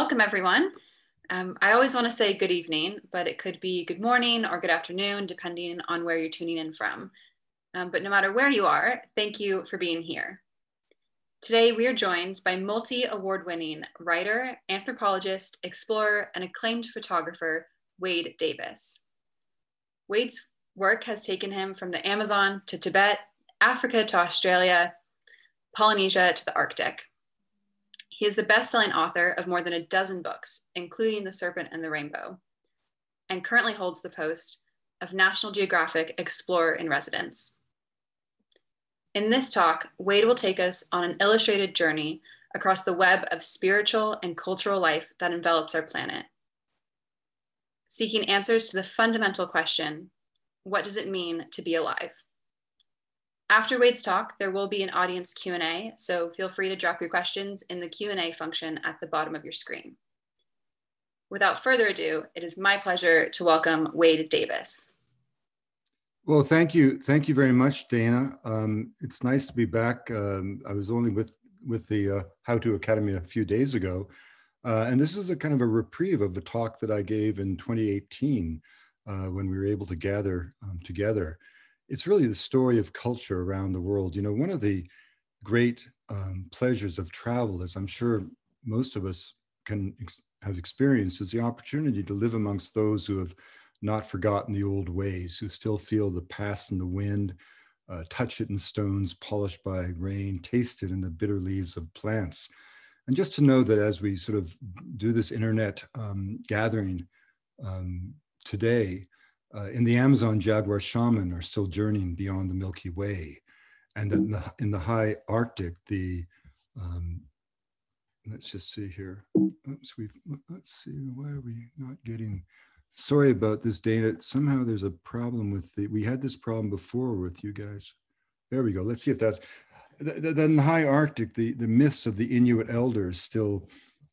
welcome everyone. Um, I always want to say good evening, but it could be good morning or good afternoon, depending on where you're tuning in from. Um, but no matter where you are, thank you for being here. Today, we are joined by multi award winning writer, anthropologist, explorer, and acclaimed photographer, Wade Davis. Wade's work has taken him from the Amazon to Tibet, Africa to Australia, Polynesia to the Arctic. He is the best selling author of more than a dozen books, including The Serpent and the Rainbow, and currently holds the post of National Geographic Explorer in Residence. In this talk, Wade will take us on an illustrated journey across the web of spiritual and cultural life that envelops our planet. Seeking answers to the fundamental question what does it mean to be alive? After Wade's talk, there will be an audience Q&A, so feel free to drop your questions in the Q&A function at the bottom of your screen. Without further ado, it is my pleasure to welcome Wade Davis. Well, thank you. Thank you very much, Dana. Um, it's nice to be back. Um, I was only with, with the uh, How To Academy a few days ago. Uh, and this is a kind of a reprieve of a talk that I gave in 2018 uh, when we were able to gather um, together it's really the story of culture around the world. You know, one of the great um, pleasures of travel, as I'm sure most of us can ex- have experienced, is the opportunity to live amongst those who have not forgotten the old ways, who still feel the past in the wind, uh, touch it in stones polished by rain, taste it in the bitter leaves of plants. And just to know that as we sort of do this internet um, gathering um, today, uh, in the Amazon, jaguar shaman are still journeying beyond the Milky Way. And in the, in the high Arctic, the, um, let's just see here. Oops, we've, let's see, why are we not getting, sorry about this, Dana. Somehow there's a problem with the, we had this problem before with you guys. There we go. Let's see if that's, then the high Arctic, the, the myths of the Inuit elders still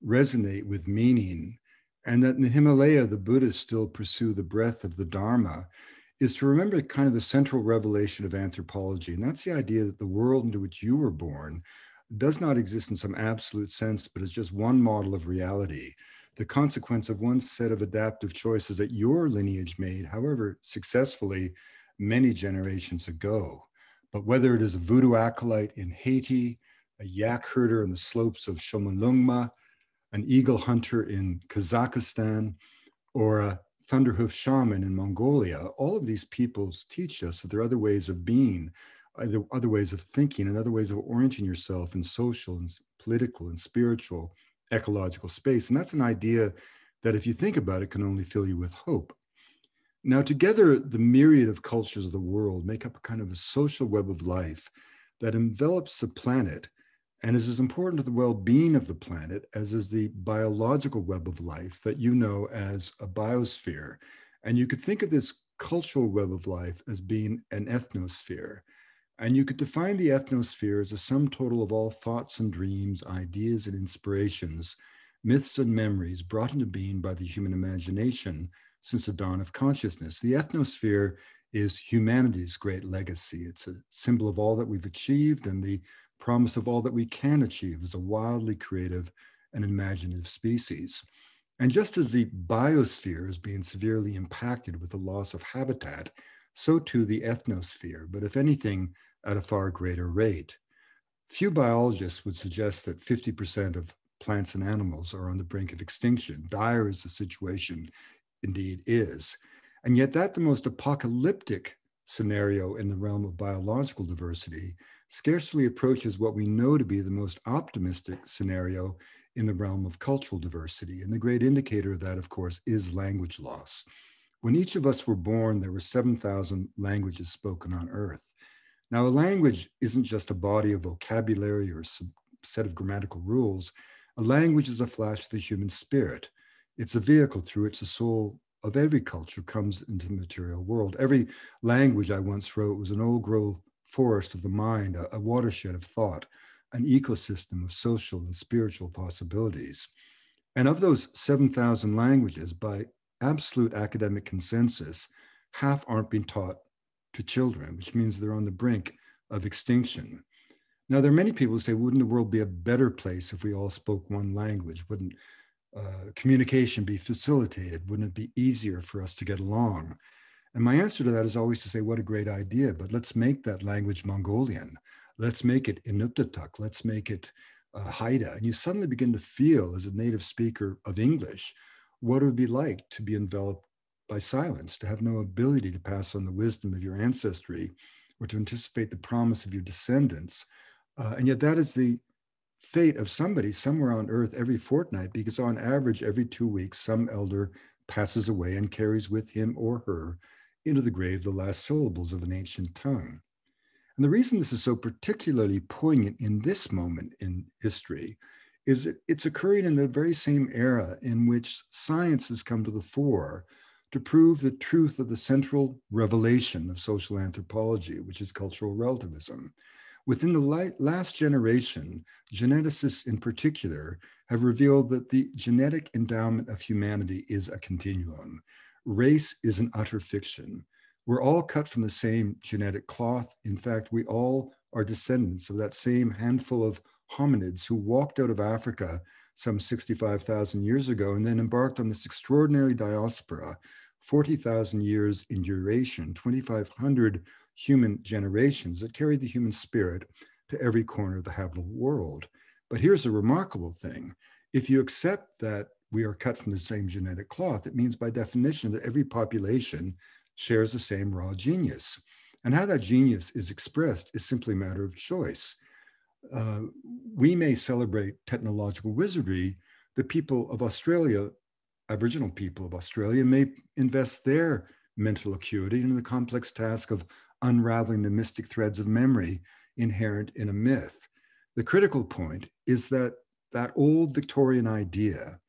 resonate with meaning and that in the Himalaya, the Buddhists still pursue the breath of the Dharma, is to remember kind of the central revelation of anthropology. And that's the idea that the world into which you were born does not exist in some absolute sense, but is just one model of reality, the consequence of one set of adaptive choices that your lineage made, however successfully, many generations ago. But whether it is a voodoo acolyte in Haiti, a yak herder on the slopes of Chomolungma, an eagle hunter in Kazakhstan, or a thunderhoof shaman in Mongolia, all of these peoples teach us that there are other ways of being, other, other ways of thinking, and other ways of orienting yourself in social and political and spiritual ecological space. And that's an idea that, if you think about it, can only fill you with hope. Now, together, the myriad of cultures of the world make up a kind of a social web of life that envelops the planet and is as important to the well-being of the planet as is the biological web of life that you know as a biosphere. And you could think of this cultural web of life as being an ethnosphere. And you could define the ethnosphere as a sum total of all thoughts and dreams, ideas and inspirations, myths and memories brought into being by the human imagination since the dawn of consciousness. The ethnosphere is humanity's great legacy. It's a symbol of all that we've achieved and the promise of all that we can achieve as a wildly creative and imaginative species. And just as the biosphere is being severely impacted with the loss of habitat, so too the ethnosphere, but if anything, at a far greater rate. Few biologists would suggest that 50% of plants and animals are on the brink of extinction. Dire as the situation indeed is. And yet, that the most apocalyptic scenario in the realm of biological diversity scarcely approaches what we know to be the most optimistic scenario in the realm of cultural diversity. And the great indicator of that, of course, is language loss. When each of us were born, there were 7,000 languages spoken on Earth. Now, a language isn't just a body of vocabulary or a set of grammatical rules. A language is a flash of the human spirit. It's a vehicle through which the soul of every culture comes into the material world. Every language I once wrote was an old growth forest of the mind, a, a watershed of thought, an ecosystem of social and spiritual possibilities. And of those 7,000 languages, by absolute academic consensus, half aren't being taught to children, which means they're on the brink of extinction. Now, there are many people who say, wouldn't the world be a better place if we all spoke one language? Wouldn't uh, communication be facilitated? Wouldn't it be easier for us to get along? And my answer to that is always to say, what a great idea, but let's make that language Mongolian. Let's make it Inuktitut. Let's make it uh, Haida. And you suddenly begin to feel, as a native speaker of English, what it would be like to be enveloped by silence, to have no ability to pass on the wisdom of your ancestry or to anticipate the promise of your descendants. Uh, and yet, that is the fate of somebody somewhere on earth every fortnight, because on average, every two weeks, some elder passes away and carries with him or her into the grave the last syllables of an ancient tongue. And the reason this is so particularly poignant in this moment in history is that it's occurring in the very same era in which science has come to the fore to prove the truth of the central revelation of social anthropology, which is cultural relativism. Within the last generation, geneticists in particular have revealed that the genetic endowment of humanity is a continuum. Race is an utter fiction. We're all cut from the same genetic cloth. In fact, we all are descendants of that same handful of hominids who walked out of Africa some 65,000 years ago and then embarked on this extraordinary diaspora, 40,000 years in duration, 2,500 human generations that carried the human spirit to every corner of the habitable world. But here's a remarkable thing. If you accept that we are cut from the same genetic cloth, it means by definition that every population shares the same raw genius. And how that genius is expressed is simply a matter of choice. Uh, we may celebrate technological wizardry. The people of Australia, Aboriginal people of Australia, may invest their mental acuity in the complex task of unraveling the mystic threads of memory inherent in a myth. The critical point is that that old Victorian idea,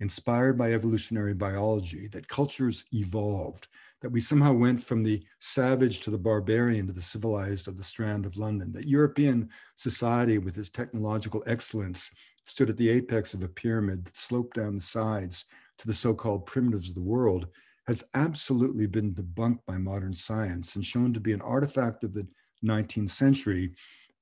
inspired by evolutionary biology, that cultures evolved, that we somehow went from the savage to the barbarian to the civilized of the Strand of London, that European society with its technological excellence stood at the apex of a pyramid that sloped down the sides to the so-called primitives of the world has absolutely been debunked by modern science and shown to be an artifact of the 19th century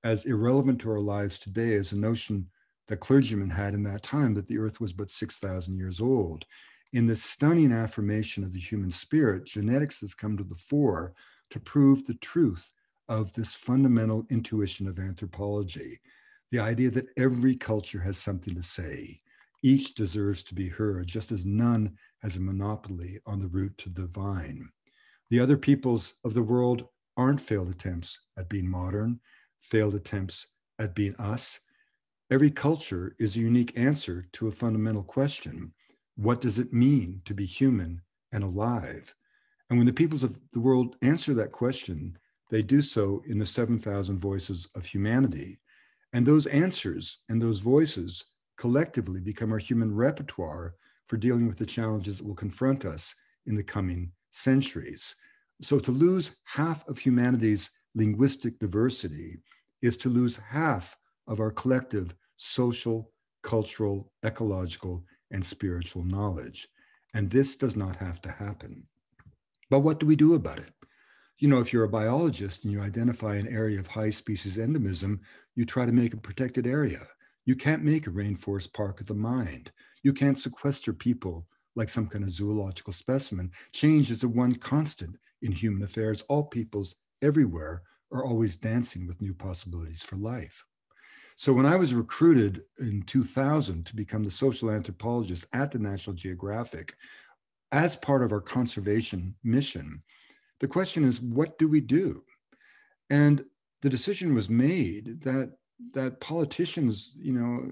as irrelevant to our lives today as a notion that clergymen had in that time that the earth was but 6,000 years old in this stunning affirmation of the human spirit, genetics has come to the fore to prove the truth of this fundamental intuition of anthropology the idea that every culture has something to say. Each deserves to be heard, just as none has a monopoly on the route to the divine. The other peoples of the world aren't failed attempts at being modern, failed attempts at being us. Every culture is a unique answer to a fundamental question what does it mean to be human and alive? And when the peoples of the world answer that question, they do so in the 7,000 voices of humanity. And those answers and those voices collectively become our human repertoire for dealing with the challenges that will confront us in the coming centuries. So to lose half of humanity's linguistic diversity is to lose half of our collective social, cultural, ecological, and spiritual knowledge. And this does not have to happen. But what do we do about it? You know, if you're a biologist and you identify an area of high species endemism, you try to make a protected area. You can't make a rainforest park of the mind. You can't sequester people like some kind of zoological specimen. Change is the one constant in human affairs. All peoples everywhere are always dancing with new possibilities for life. So when I was recruited in 2000 to become the social anthropologist at the National Geographic, as part of our conservation mission, the question is, what do we do? And the decision was made that that politicians, you know,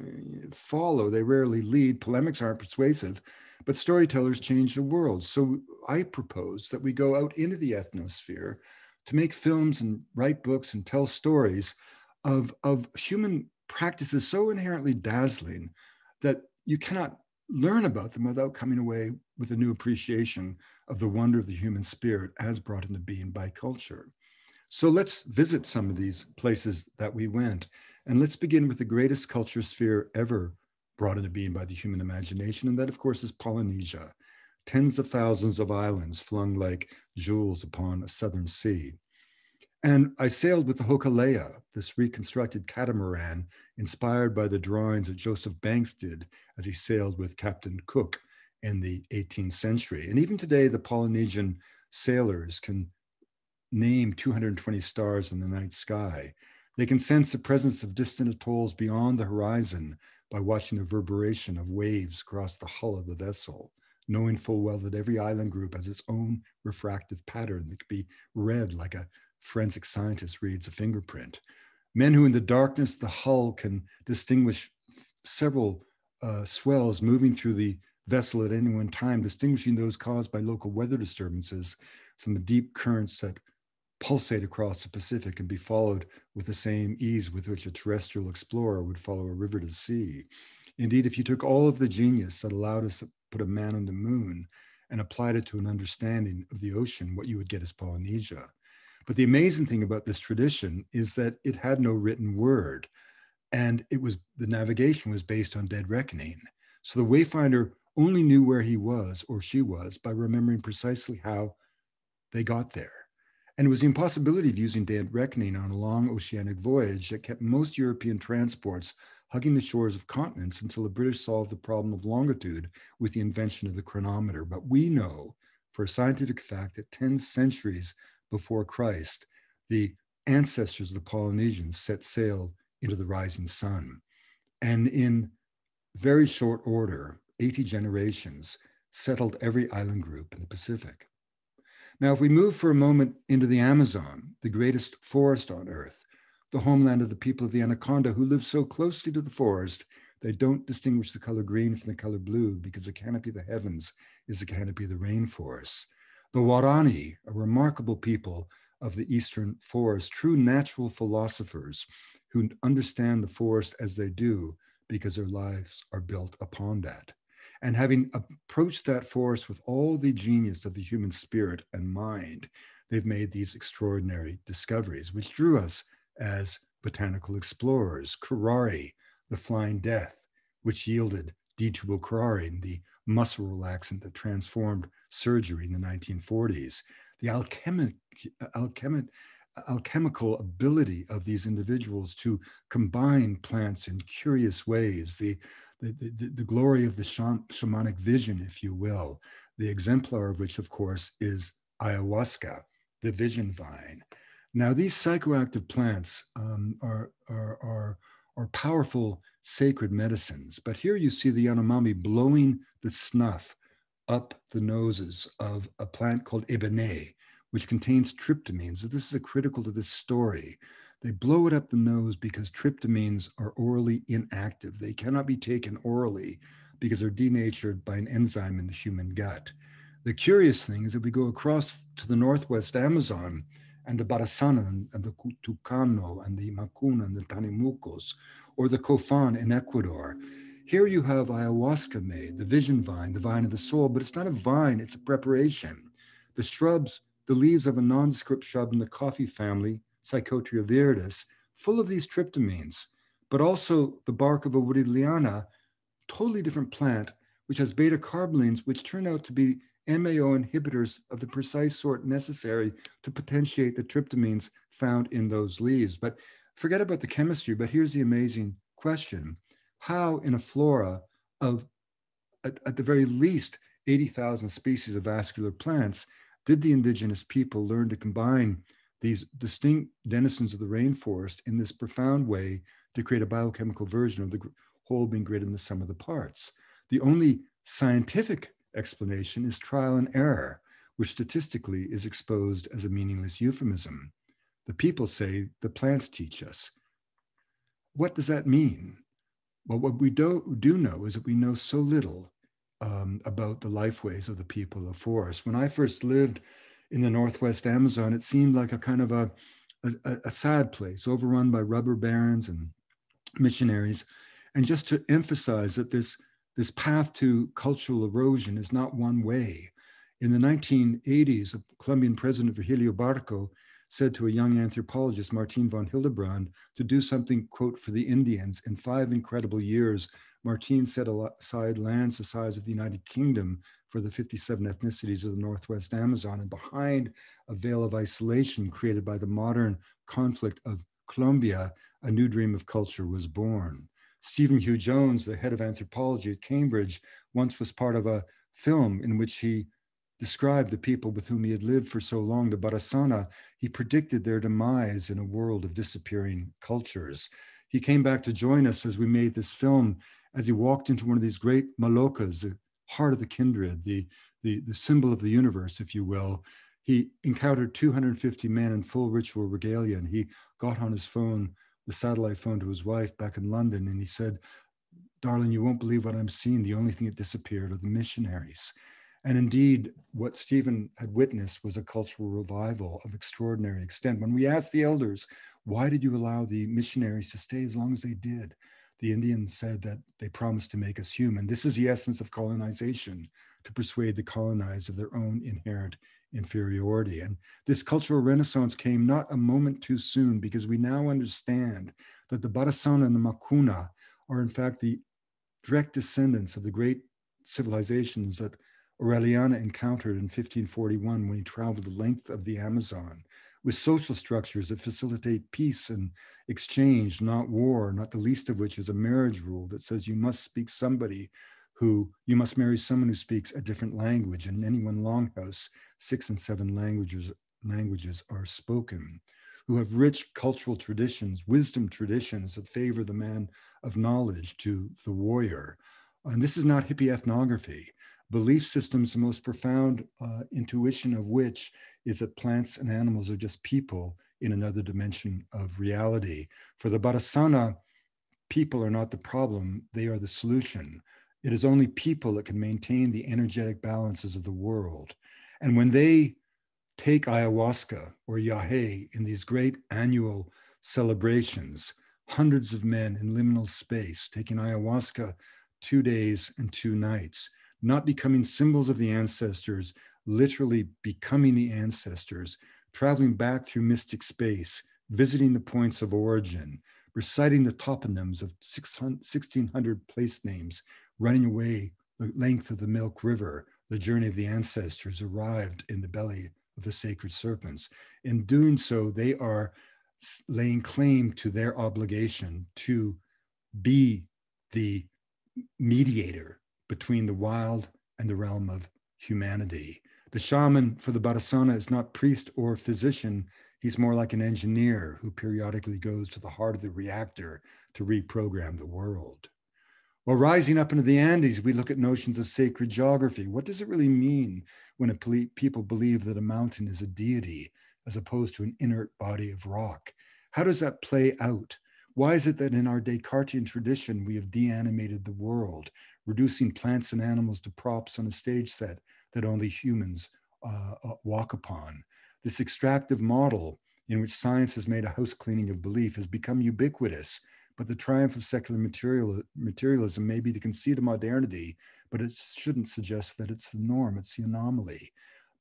follow, they rarely lead, polemics aren't persuasive, but storytellers change the world. So I propose that we go out into the ethnosphere to make films and write books and tell stories of, of human practices so inherently dazzling that you cannot learn about them without coming away with a new appreciation of the wonder of the human spirit as brought into being by culture. So let's visit some of these places that we went. And let's begin with the greatest culture sphere ever brought into being by the human imagination. And that, of course, is Polynesia. Tens of thousands of islands flung like jewels upon a southern sea. And I sailed with the Hokulea, this reconstructed catamaran inspired by the drawings that Joseph Banks did as he sailed with Captain Cook in the 18th century. And even today, the Polynesian sailors can name 220 stars in the night sky. They can sense the presence of distant atolls beyond the horizon by watching the reverberation of waves across the hull of the vessel, knowing full well that every island group has its own refractive pattern that could be read like a forensic scientist reads a fingerprint. Men who in the darkness the hull can distinguish several uh, swells moving through the vessel at any one time, distinguishing those caused by local weather disturbances from the deep currents that pulsate across the Pacific and be followed with the same ease with which a terrestrial explorer would follow a river to sea. Indeed, if you took all of the genius that allowed us to put a man on the moon and applied it to an understanding of the ocean, what you would get is Polynesia. But the amazing thing about this tradition is that it had no written word, and it was the navigation was based on dead reckoning. So the wayfinder only knew where he was or she was by remembering precisely how they got there. And it was the impossibility of using dead reckoning on a long oceanic voyage that kept most European transports hugging the shores of continents until the British solved the problem of longitude with the invention of the chronometer. But we know for a scientific fact that 10 centuries before Christ, the ancestors of the Polynesians set sail into the rising sun. And in very short order, 80 generations settled every island group in the Pacific. Now, if we move for a moment into the Amazon, the greatest forest on earth, the homeland of the people of the Anaconda who live so closely to the forest, they don't distinguish the color green from the color blue because the canopy of the heavens is the canopy of the rainforests. The Waorani, a remarkable people of the eastern forest, true natural philosophers who understand the forest as they do because their lives are built upon that. And having approached that forest with all the genius of the human spirit and mind, they've made these extraordinary discoveries, which drew us as botanical explorers. Curare, the flying death, which yielded D-tubocurarine, the muscle relaxant that transformed surgery in the 1940s. The alchemic, alchemic, alchemical ability of these individuals to combine plants in curious ways, the, the, the, the glory of the shamanic vision, if you will, the exemplar of which, of course, is ayahuasca, the vision vine. Now, these psychoactive plants um, are, are, are, are powerful sacred medicines, but here you see the Yanomami blowing the snuff up the noses of a plant called ebene, which contains tryptamines. This is critical to this story. They blow it up the nose because tryptamines are orally inactive. They cannot be taken orally because they're denatured by an enzyme in the human gut. The curious thing is if we go across to the northwest Amazon and the Barasana and the Tucano and the Macuna and the Tanimucos, or the Kofan in Ecuador, here you have ayahuasca made, the vision vine, the vine of the soul, but it's not a vine, it's a preparation. The shrubs, the leaves of a nondescript shrub in the coffee family, Psychotria viridis, full of these tryptamines, but also the bark of a woody liana, totally different plant, which has beta carbolines, which turn out to be MAO inhibitors of the precise sort necessary to potentiate the tryptamines found in those leaves. But forget about the chemistry, but here's the amazing question how in a flora of at, at the very least 80,000 species of vascular plants did the indigenous people learn to combine these distinct denizens of the rainforest in this profound way to create a biochemical version of the whole being greater than the sum of the parts. The only scientific explanation is trial and error, which statistically is exposed as a meaningless euphemism. The people say the plants teach us. What does that mean? Well, what we do, do know is that we know so little um, about the lifeways of the people of forest. When I first lived in the Northwest Amazon, it seemed like a kind of a, a, a sad place, overrun by rubber barons and missionaries. And just to emphasize that this, this path to cultural erosion is not one way. In the 1980s, a Colombian president, Virgilio Barco, said to a young anthropologist, Martin von Hildebrand, to do something, quote, for the Indians. In five incredible years, Martin set aside lands the size of the United Kingdom for the 57 ethnicities of the Northwest Amazon. And behind a veil of isolation created by the modern conflict of Colombia, a new dream of culture was born. Stephen Hugh Jones, the head of anthropology at Cambridge, once was part of a film in which he described the people with whom he had lived for so long, the Barasana. He predicted their demise in a world of disappearing cultures. He came back to join us as we made this film, as he walked into one of these great malokas, the heart of the kindred, the, the, the symbol of the universe, if you will. He encountered 250 men in full ritual regalia, and he got on his phone the satellite phone to his wife back in London, and he said, Darling, you won't believe what I'm seeing. The only thing that disappeared are the missionaries. And indeed, what Stephen had witnessed was a cultural revival of extraordinary extent. When we asked the elders, why did you allow the missionaries to stay as long as they did? The Indians said that they promised to make us human. This is the essence of colonization to persuade the colonized of their own inherent inferiority. And this cultural renaissance came not a moment too soon because we now understand that the Barasana and the Makuna are, in fact, the direct descendants of the great civilizations that Orellana encountered in 1541 when he traveled the length of the Amazon with social structures that facilitate peace and exchange, not war, not the least of which is a marriage rule that says you must speak somebody who you must marry someone who speaks a different language. In any one longhouse, six and seven languages languages are spoken, who have rich cultural traditions, wisdom traditions that favor the man of knowledge to the warrior. And this is not hippie ethnography. Belief systems, the most profound uh, intuition of which is that plants and animals are just people in another dimension of reality. For the Barasana, people are not the problem, they are the solution. It is only people that can maintain the energetic balances of the world. And when they take ayahuasca or yahe in these great annual celebrations, hundreds of men in liminal space taking ayahuasca two days and two nights, not becoming symbols of the ancestors, literally becoming the ancestors, traveling back through mystic space, visiting the points of origin, reciting the toponyms of 1600 place names, running away the length of the Milk River, the journey of the ancestors arrived in the belly of the sacred serpents. In doing so, they are laying claim to their obligation to be the mediator between the wild and the realm of humanity. The shaman for the Barasana is not priest or physician. He's more like an engineer who periodically goes to the heart of the reactor to reprogram the world. While rising up into the Andes, we look at notions of sacred geography. What does it really mean when a people believe that a mountain is a deity as opposed to an inert body of rock? How does that play out? Why is it that in our Descartesian tradition, we have deanimated the world, reducing plants and animals to props on a stage set that only humans uh, uh walk upon? This extractive model in which science has made a house cleaning of belief has become ubiquitous but the triumph of secular material, materialism may be the conceit of modernity, but it shouldn't suggest that it's the norm, it's the anomaly.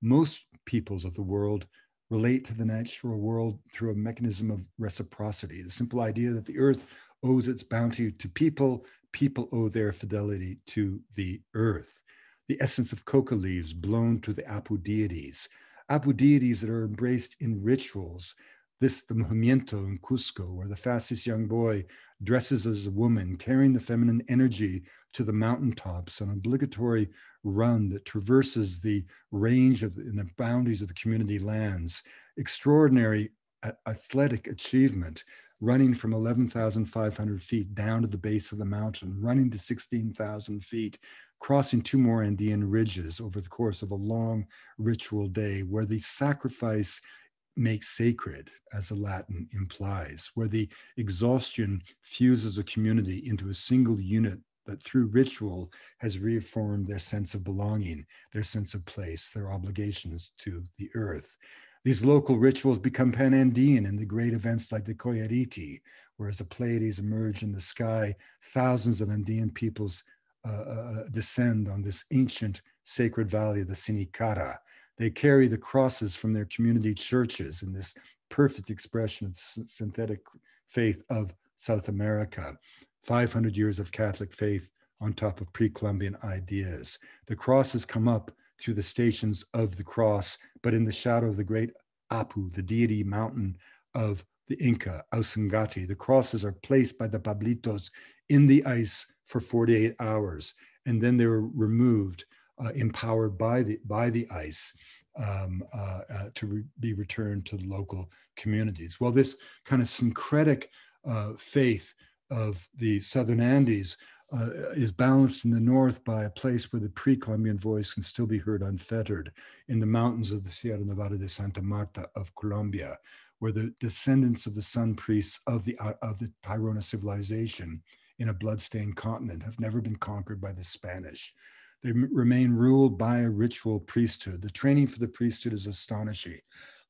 Most peoples of the world relate to the natural world through a mechanism of reciprocity, the simple idea that the earth owes its bounty to people, people owe their fidelity to the earth. The essence of coca leaves blown to the Apu deities, Apu deities that are embraced in rituals, this, the movimiento in Cusco, where the fastest young boy dresses as a woman, carrying the feminine energy to the mountaintops, an obligatory run that traverses the range of the, boundaries of the community lands. Extraordinary athletic achievement, running from 11,500 feet down to the base of the mountain, running to 16,000 feet, crossing two more Andean ridges over the course of a long ritual day where the sacrifice make sacred, as the Latin implies, where the exhaustion fuses a community into a single unit that through ritual has reaffirmed their sense of belonging, their sense of place, their obligations to the earth. These local rituals become pan-Andean in the great events like the Qoyllur Rit'i, where as the Pleiades emerge in the sky, thousands of Andean peoples uh, uh, uh descend on this ancient sacred valley, of the Sinakara, they carry the crosses from their community churches in this perfect expression of synthetic faith of South America. 500 years of Catholic faith on top of pre Columbian ideas. The crosses come up through the stations of the cross, but in the shadow of the great Apu, the deity mountain of the Inca, Ausangati. The crosses are placed by the Pablitos in the ice for 48 hours, and then they were removed, uh, empowered by the, by the ice. Um, uh, uh, to re be returned to the local communities. Well, this kind of syncretic uh, faith of the Southern Andes uh, is balanced in the north by a place where the pre-Columbian voice can still be heard unfettered in the mountains of the Sierra Nevada de Santa Marta of Colombia, where the descendants of the sun priests of the, uh, of the Tairona civilization in a bloodstained continent have never been conquered by the Spanish. They remain ruled by a ritual priesthood. The training for the priesthood is astonishing.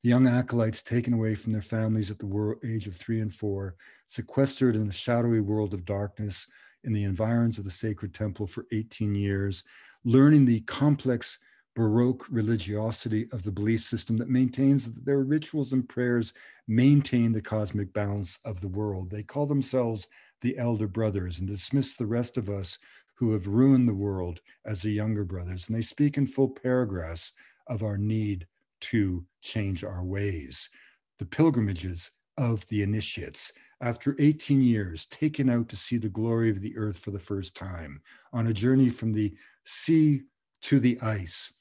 The young acolytes taken away from their families at the age of three and four, sequestered in a shadowy world of darkness, in the environs of the sacred temple for 18 years, learning the complex Baroque religiosity of the belief system that maintains that their rituals and prayers maintain the cosmic balance of the world. They call themselves the elder brothers and dismiss the rest of us who have ruined the world as the younger brothers. And they speak in full paragraphs of our need to change our ways. The pilgrimages of the initiates, after 18 years, taken out to see the glory of the earth for the first time, on a journey from the sea to the ice,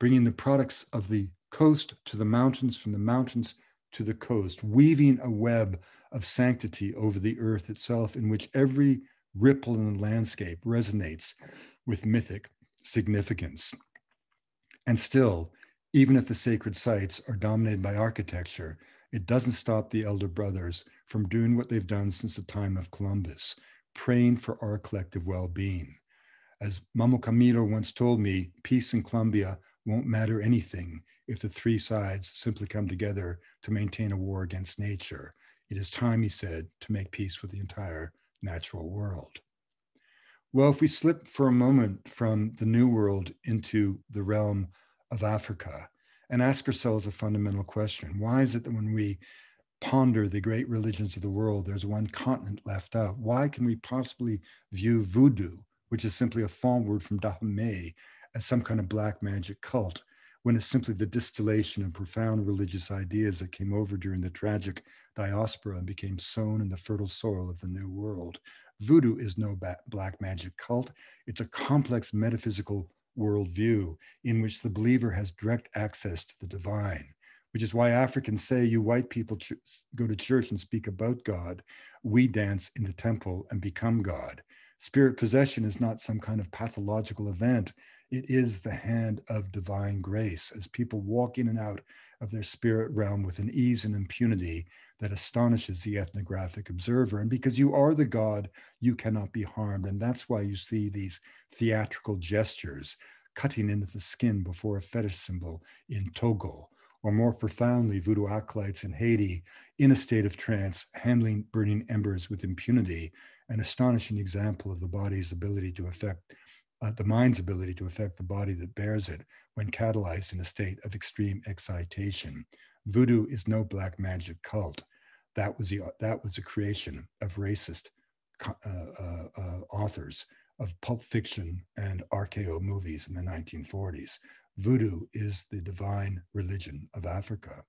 bringing the products of the coast to the mountains, from the mountains to the coast, weaving a web of sanctity over the earth itself, in which every ripple in the landscape resonates with mythic significance. And still, even if the sacred sites are dominated by architecture, it doesn't stop the elder brothers from doing what they've done since the time of Columbus, praying for our collective well being. As Mamo Camilo once told me, peace in Colombia won't matter anything if the three sides simply come together to maintain a war against nature. It is time, he said, to make peace with the entire natural world. Well, if we slip for a moment from the New World into the realm of Africa and ask ourselves a fundamental question why is it that when we ponder the great religions of the world, there's one continent left out. Why can we possibly view voodoo, which is simply a Fon word from Dahomey, as some kind of black magic cult, when it's simply the distillation of profound religious ideas that came over during the tragic diaspora and became sown in the fertile soil of the New World? Voodoo is no black magic cult. It's a complex metaphysical worldview in which the believer has direct access to the divine which is why Africans say, You white people ch- go to church and speak about God. We dance in the temple and become God. Spirit possession is not some kind of pathological event. It is the hand of divine grace as people walk in and out of their spirit realm with an ease and impunity that astonishes the ethnographic observer. And because you are the God, you cannot be harmed. And that's why you see these theatrical gestures cutting into the skin before a fetish symbol in Togo or more profoundly, voodoo acolytes in Haiti in a state of trance, handling burning embers with impunity, an astonishing example of the body's ability to affect, uh, the mind's ability to affect the body that bears it when catalyzed in a state of extreme excitation. Voodoo is no black magic cult. That was the that was the creation of racist uh, uh, uh, authors of pulp fiction and RKO movies in the 1940s. Voodoo is the divine religion of Africa.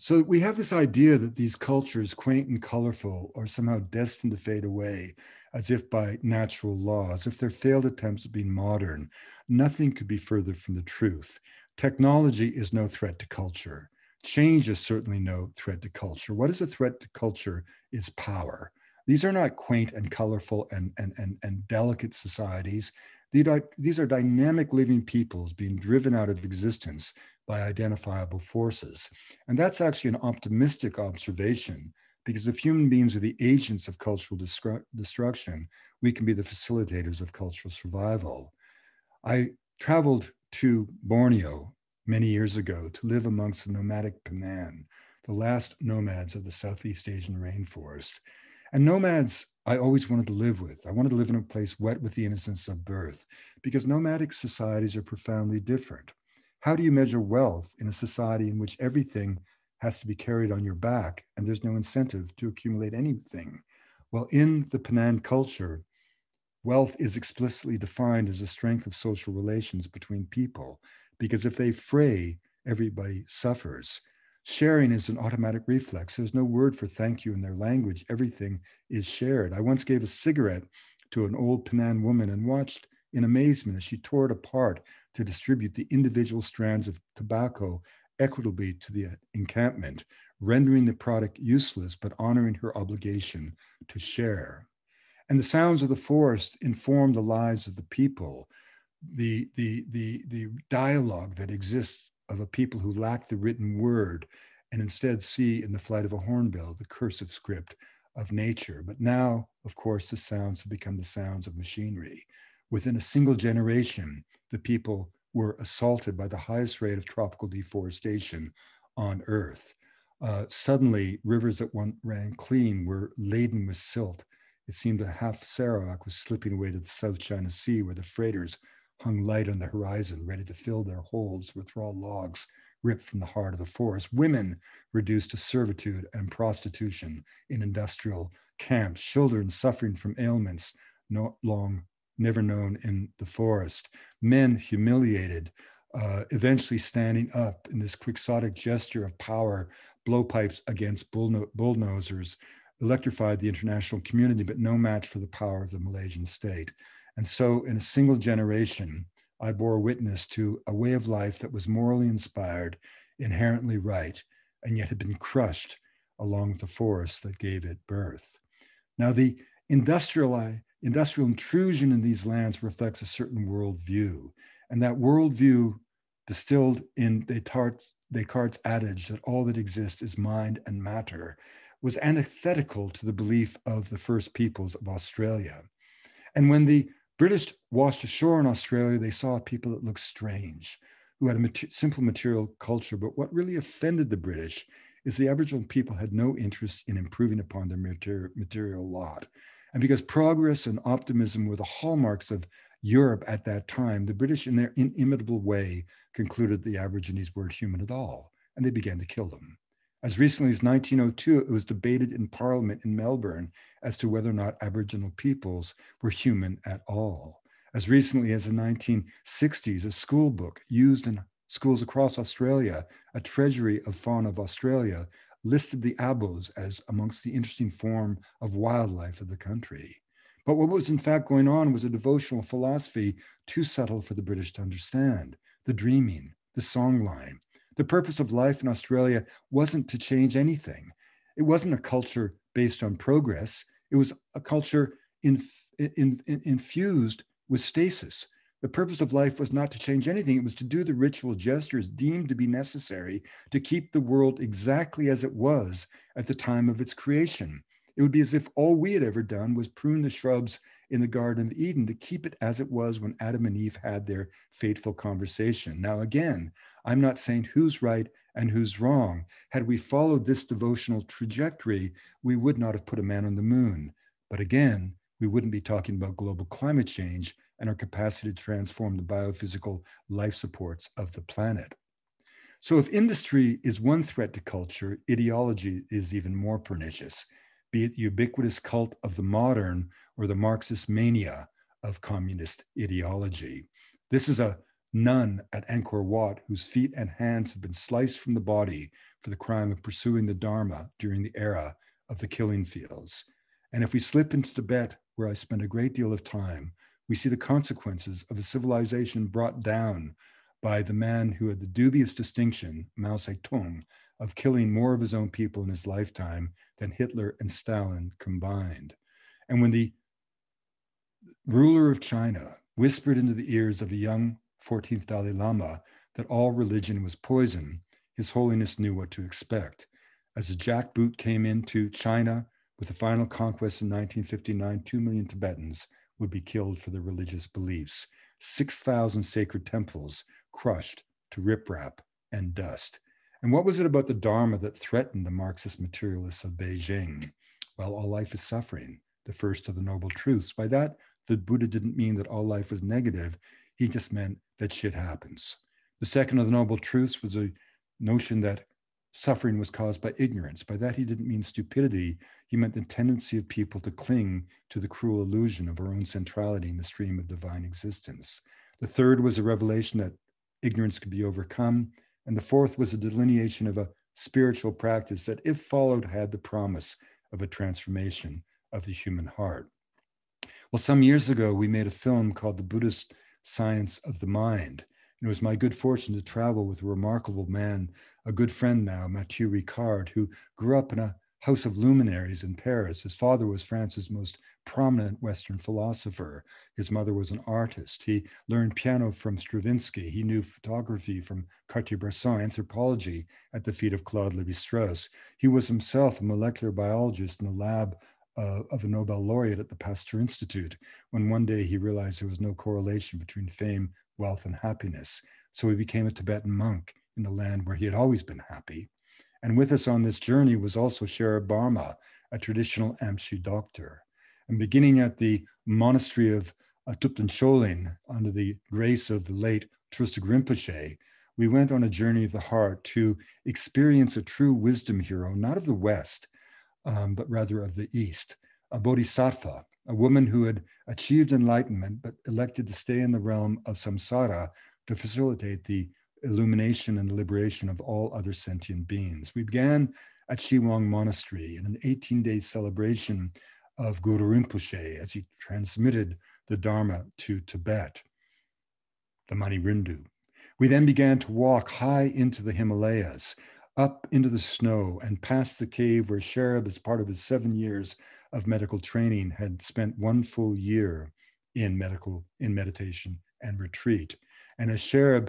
So we have this idea that these cultures, quaint and colorful, are somehow destined to fade away as if by natural law, as if their failed attempts at being modern. Nothing could be further from the truth. Technology is no threat to culture. Change is certainly no threat to culture. What is a threat to culture is power. These are not quaint and colorful and, and, and, and delicate societies. These are dynamic living peoples being driven out of existence by identifiable forces. And that's actually an optimistic observation because if human beings are the agents of cultural destru destruction, we can be the facilitators of cultural survival. I traveled to Borneo many years ago to live amongst the nomadic Penan, the last nomads of the Southeast Asian rainforest. And nomads I always wanted to live with. I wanted to live in a place wet with the innocence of birth because nomadic societies are profoundly different. How do you measure wealth in a society in which everything has to be carried on your back and there's no incentive to accumulate anything? Well, in the Penan culture, wealth is explicitly defined as a strength of social relations between people, because if they fray, everybody suffers. Sharing is an automatic reflex. There's no word for thank you in their language. Everything is shared. I once gave a cigarette to an old Penan woman and watched in amazement as she tore it apart to distribute the individual strands of tobacco equitably to the encampment, rendering the product useless but honoring her obligation to share. And the sounds of the forest inform the lives of the people. The, the, the, the dialogue that exists of a people who lack the written word and instead see in the flight of a hornbill the cursive script of nature. But now, of course, the sounds have become the sounds of machinery. Within a single generation, the people were assaulted by the highest rate of tropical deforestation on Earth. Uh, suddenly, rivers that once ran clean were laden with silt. It seemed that half Sarawak was slipping away to the South China Sea, where the freighters hung light on the horizon, ready to fill their holds with raw logs ripped from the heart of the forest. Women reduced to servitude and prostitution in industrial camps. Children suffering from ailments not long never known in the forest. Men humiliated, uh, eventually standing up in this quixotic gesture of power, blowpipes against bulldozers, electrified the international community, but no match for the power of the Malaysian state. And so, in a single generation, I bore witness to a way of life that was morally inspired, inherently right, and yet had been crushed along with the forest that gave it birth. Now, the industrial, industrial intrusion in these lands reflects a certain worldview, and that worldview distilled in Descartes, Descartes' adage that all that exists is mind and matter was antithetical to the belief of the first peoples of Australia. And when the British washed ashore in Australia, they saw people that looked strange, who had a simple material culture. But what really offended the British is the Aboriginal people had no interest in improving upon their mater- material lot. And because progress and optimism were the hallmarks of Europe at that time, the British, in their inimitable way, concluded the Aborigines weren't human at all, and they began to kill them. As recently as 1902, it was debated in Parliament in Melbourne as to whether or not Aboriginal peoples were human at all. As recently as the 1960s, a school book used in schools across Australia, a treasury of fauna of Australia, listed the abos as amongst the interesting form of wildlife of the country. But what was in fact going on was a devotional philosophy too subtle for the British to understand the dreaming, the songline, the purpose of life in Australia wasn't to change anything. It wasn't a culture based on progress. It was a culture in, in, in, infused with stasis. The purpose of life was not to change anything. It was to do the ritual gestures deemed to be necessary to keep the world exactly as it was at the time of its creation. It would be as if all we had ever done was prune the shrubs in the Garden of Eden to keep it as it was when Adam and Eve had their fateful conversation. Now, again, I'm not saying who's right and who's wrong. Had we followed this devotional trajectory, we would not have put a man on the moon. But again, we wouldn't be talking about global climate change and our capacity to transform the biophysical life supports of the planet. So, if industry is one threat to culture, ideology is even more pernicious be it the ubiquitous cult of the modern or the Marxist mania of communist ideology. This is a nun at Angkor Wat whose feet and hands have been sliced from the body for the crime of pursuing the Dharma during the era of the killing fields. And if we slip into Tibet, where I spend a great deal of time, we see the consequences of a civilization brought down by the man who had the dubious distinction, Mao Zedong, of killing more of his own people in his lifetime than Hitler and Stalin combined. And when the ruler of China whispered into the ears of a young 14th Dalai Lama that all religion was poison, His Holiness knew what to expect. As the jackboot came into China with the final conquest in 1959, 2 million Tibetans would be killed for their religious beliefs. 6,000 sacred temples crushed to riprap and dust. And what was it about the Dharma that threatened the Marxist materialists of Beijing? Well, all life is suffering, the first of the Noble Truths. By that, the Buddha didn't mean that all life was negative, he just meant that shit happens. The second of the Noble Truths was a notion that suffering was caused by ignorance. By that, he didn't mean stupidity. He meant the tendency of people to cling to the cruel illusion of our own centrality in the stream of divine existence. The third was a revelation that ignorance could be overcome. And the fourth was a delineation of a spiritual practice that, if followed, had the promise of a transformation of the human heart. Well, some years ago, we made a film called The Buddhist Science of the Mind. And it was my good fortune to travel with a remarkable man, a good friend now, Mathieu Ricard, who grew up in a house of luminaries in Paris. His father was France's most prominent Western philosopher. His mother was an artist. He learned piano from Stravinsky. He knew photography from Cartier-Bresson, anthropology at the feet of Claude Lévi-Strauss. He was himself a molecular biologist in the lab uh, of a Nobel laureate at the Pasteur Institute, when one day he realized there was no correlation between fame, wealth, and happiness. So he became a Tibetan monk in the land where he had always been happy. And with us on this journey was also Sherab Barma, a traditional Amchi doctor. And beginning at the monastery of uh, Thubten Choling, under the grace of the late Trulshik Rinpoche, we went on a journey of the heart to experience a true wisdom hero, not of the West, um, but rather of the East, a bodhisattva, a woman who had achieved enlightenment but elected to stay in the realm of samsara to facilitate the illumination and liberation of all other sentient beings. We began at Chiwong Monastery in an 18 day celebration of Guru Rinpoche as he transmitted the Dharma to Tibet, the Mani Rimdu. We then began to walk high into the Himalayas, up into the snow, and past the cave where Sherab, as part of his seven years of medical training, had spent one full year in medical in meditation and retreat. And as Sherab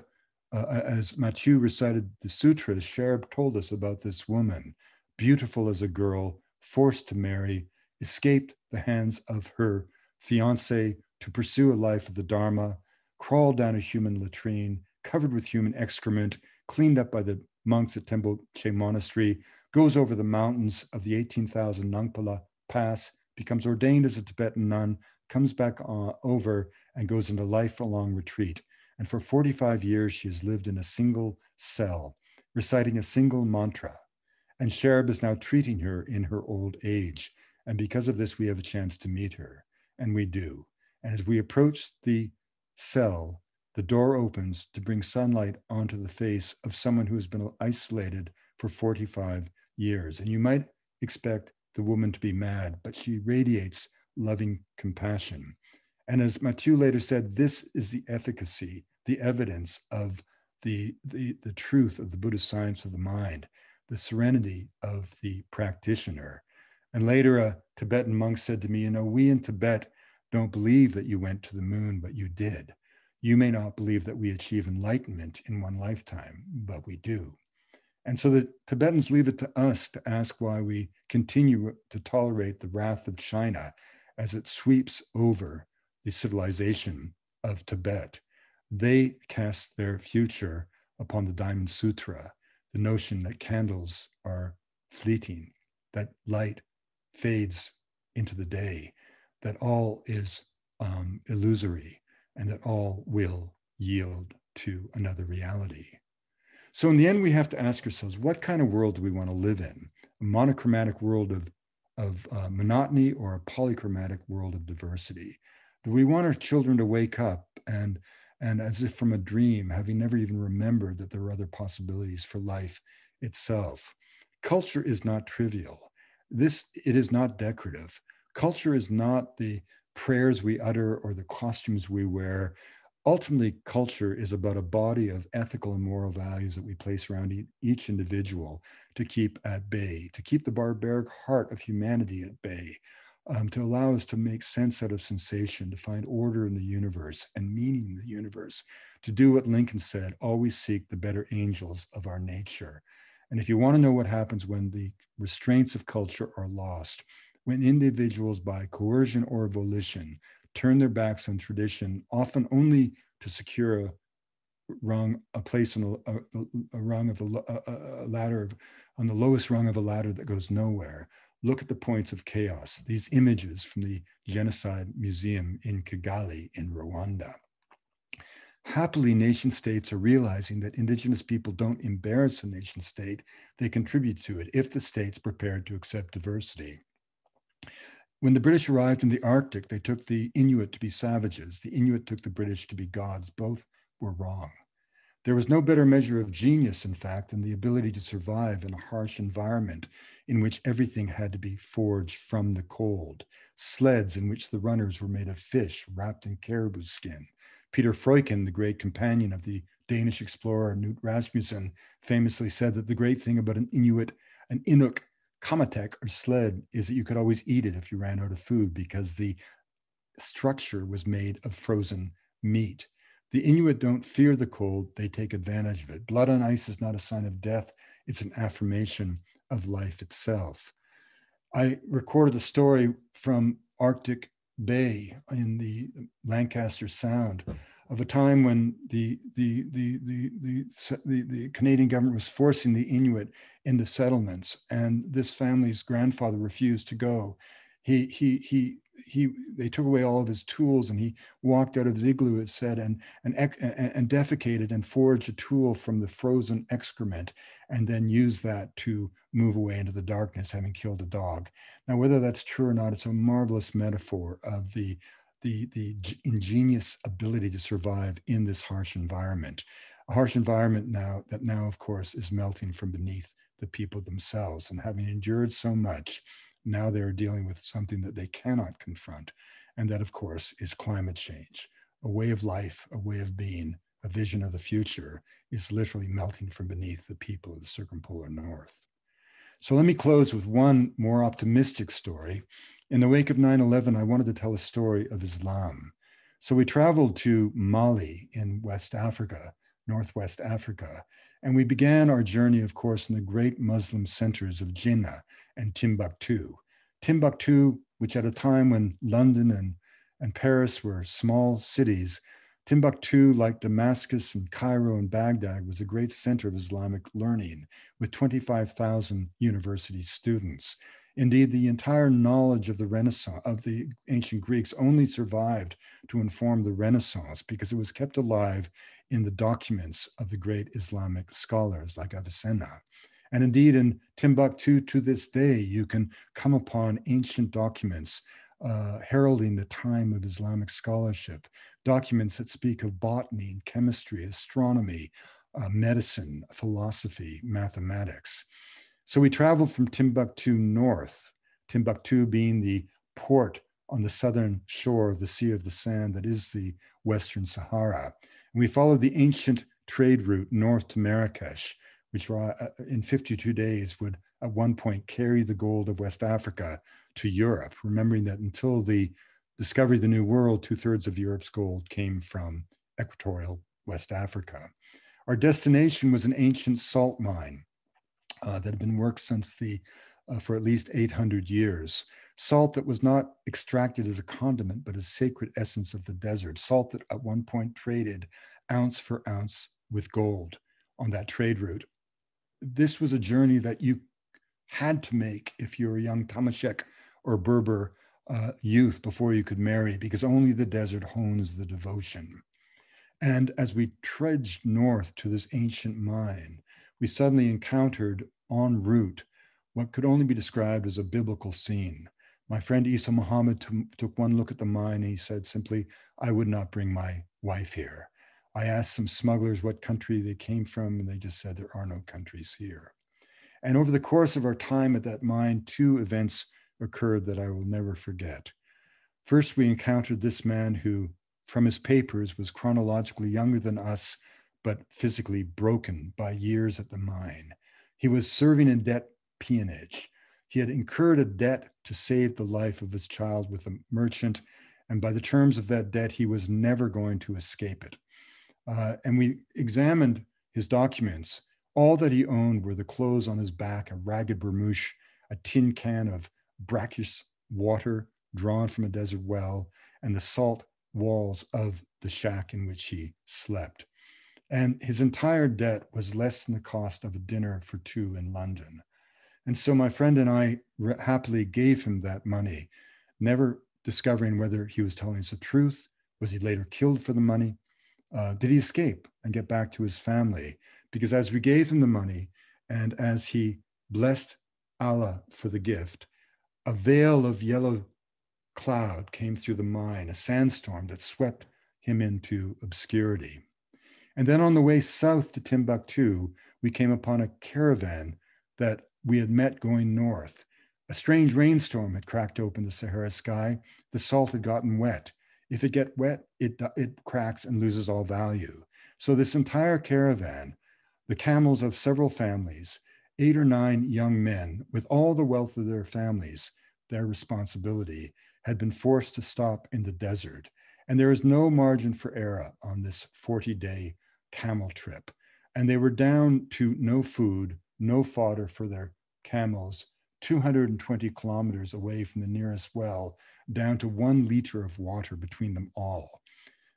uh, as Matthieu recited the sutras, Sherab told us about this woman, beautiful as a girl, forced to marry, escaped the hands of her fiance to pursue a life of the Dharma, crawled down a human latrine, covered with human excrement, cleaned up by the monks at Che Monastery, goes over the mountains of the 18,000 Nangpala Pass, becomes ordained as a Tibetan nun, comes back uh, over, and goes into lifelong retreat. And for 45 years, she has lived in a single cell, reciting a single mantra. And Sherab is now treating her in her old age. And because of this, we have a chance to meet her. And we do. And as we approach the cell, the door opens to bring sunlight onto the face of someone who has been isolated for 45 years. And you might expect the woman to be mad, but she radiates loving compassion. And as Matthieu later said, this is the efficacy, the evidence of the, the, the truth of the Buddhist science of the mind, the serenity of the practitioner. And later, a Tibetan monk said to me, You know, we in Tibet don't believe that you went to the moon, but you did. You may not believe that we achieve enlightenment in one lifetime, but we do. And so the Tibetans leave it to us to ask why we continue to tolerate the wrath of China as it sweeps over the civilization of Tibet. They cast their future upon the Diamond Sutra, the notion that candles are fleeting, that light fades into the day, that all is um, illusory, and that all will yield to another reality. So, in the end, we have to ask ourselves what kind of world do we want to live in? A monochromatic world of, of uh, monotony or a polychromatic world of diversity? Do we want our children to wake up and and as if from a dream, having never even remembered that there are other possibilities for life itself? Culture is not trivial. This it is not decorative. Culture is not the prayers we utter or the costumes we wear. Ultimately, culture is about a body of ethical and moral values that we place around each individual to keep at bay, to keep the barbaric heart of humanity at bay, um, to allow us to make sense out of sensation, to find order in the universe and meaning in the universe, to do what Lincoln said always seek the better angels of our nature. And if you want to know what happens when the restraints of culture are lost, when individuals by coercion or volition turn their backs on tradition, often only to secure a rung, a place on a, a, a rung of a, a, a ladder, of, on the lowest rung of a ladder that goes nowhere, look at the points of chaos, these images from the Genocide Museum in Kigali in Rwanda. Happily, nation states are realizing that indigenous people don't embarrass a nation state, they contribute to it if the state's prepared to accept diversity. When the British arrived in the Arctic, they took the Inuit to be savages. The Inuit took the British to be gods. Both were wrong. There was no better measure of genius, in fact, than the ability to survive in a harsh environment in which everything had to be forged from the cold, sleds in which the runners were made of fish wrapped in caribou skin. Peter Freuchen, the great companion of the Danish explorer Knud Rasmussen, famously said that the great thing about an Inuit, an Inuk qamutik or sled is that you could always eat it if you ran out of food because the structure was made of frozen meat. The Inuit don't fear the cold, they take advantage of it. Blood on ice is not a sign of death, it's an affirmation of life itself. I recorded a story from Arctic Bay in the Lancaster Sound of a time when the the the the the, the, the Canadian government was forcing the Inuit into settlements, and this family's grandfather refused to go. He he he he they took away all of his tools and he walked out of his igloo it said and and and defecated and forged a tool from the frozen excrement and then used that to move away into the darkness having killed a dog now whether that's true or not it's a marvelous metaphor of the the, the ingenious ability to survive in this harsh environment. A harsh environment now that now, of course, is melting from beneath the people themselves. And having endured so much, now they're dealing with something that they cannot confront. And that, of course, is climate change. A way of life, a way of being, a vision of the future is literally melting from beneath the people of the circumpolar north. So let me close with one more optimistic story in the wake of 9 11, I wanted to tell a story of Islam. So we traveled to Mali in West Africa, Northwest Africa, and we began our journey, of course, in the great Muslim centers of Djenné and Timbuktu. Timbuktu, which at a time when London and, and Paris were small cities, Timbuktu, like Damascus and Cairo and Baghdad, was a great center of Islamic learning with 25,000 university students. Indeed, the entire knowledge of the Renaissance, of the ancient Greeks, only survived to inform the Renaissance because it was kept alive in the documents of the great Islamic scholars like Avicenna. And indeed, in Timbuktu to this day, you can come upon ancient documents uh, heralding the time of Islamic scholarship, documents that speak of botany, chemistry, astronomy, uh, medicine, philosophy, mathematics. So we traveled from Timbuktu north, Timbuktu being the port on the southern shore of the Sea of the Sand that is the Western Sahara. And we followed the ancient trade route north to Marrakesh, which uh, in 52 days would at one point carry the gold of West Africa to Europe, remembering that until the discovery of the New World, two thirds of Europe's gold came from equatorial West Africa. Our destination was an ancient salt mine uh, that had been worked since the uh, for at least 800 years. Salt that was not extracted as a condiment, but as sacred essence of the desert. Salt that at one point traded ounce for ounce with gold on that trade route. This was a journey that you had to make if you were a young Tamashek or Berber uh, youth before you could marry, because only the desert hones the devotion. And as we trudged north to this ancient mine, we suddenly encountered en route what could only be described as a biblical scene. My friend Isa Muhammad t- took one look at the mine he said simply, I would not bring my wife here. I asked some smugglers what country they came from, and they just said there are no countries here. And over the course of our time at that mine, two events occurred that I will never forget. First, we encountered this man who, from his papers, was chronologically younger than us but physically broken by years at the mine. He was serving in debt peonage. He had incurred a debt to save the life of his child with a merchant, and by the terms of that debt, he was never going to escape it. Uh, and we examined his documents. All that he owned were the clothes on his back, a ragged burmouche, a tin can of brackish water drawn from a desert well, and the salt walls of the shack in which he slept. And his entire debt was less than the cost of a dinner for two in London. And so my friend and I happily gave him that money, never discovering whether he was telling us the truth. Was he later killed for the money? Uh, did he escape and get back to his family? Because as we gave him the money and as he blessed Allah for the gift, a veil of yellow cloud came through the mine, a sandstorm that swept him into obscurity. And then on the way south to Timbuktu, we came upon a caravan that we had met going north. A strange rainstorm had cracked open the Sahara sky. The salt had gotten wet. If it get wet, it, it cracks and loses all value. So this entire caravan, the camels of several families, eight or nine young men with all the wealth of their families, their responsibility, had been forced to stop in the desert. And there is no margin for error on this 40 day camel trip. And they were down to no food, no fodder for their camels, 220 kilometers away from the nearest well, down to one liter of water between them all.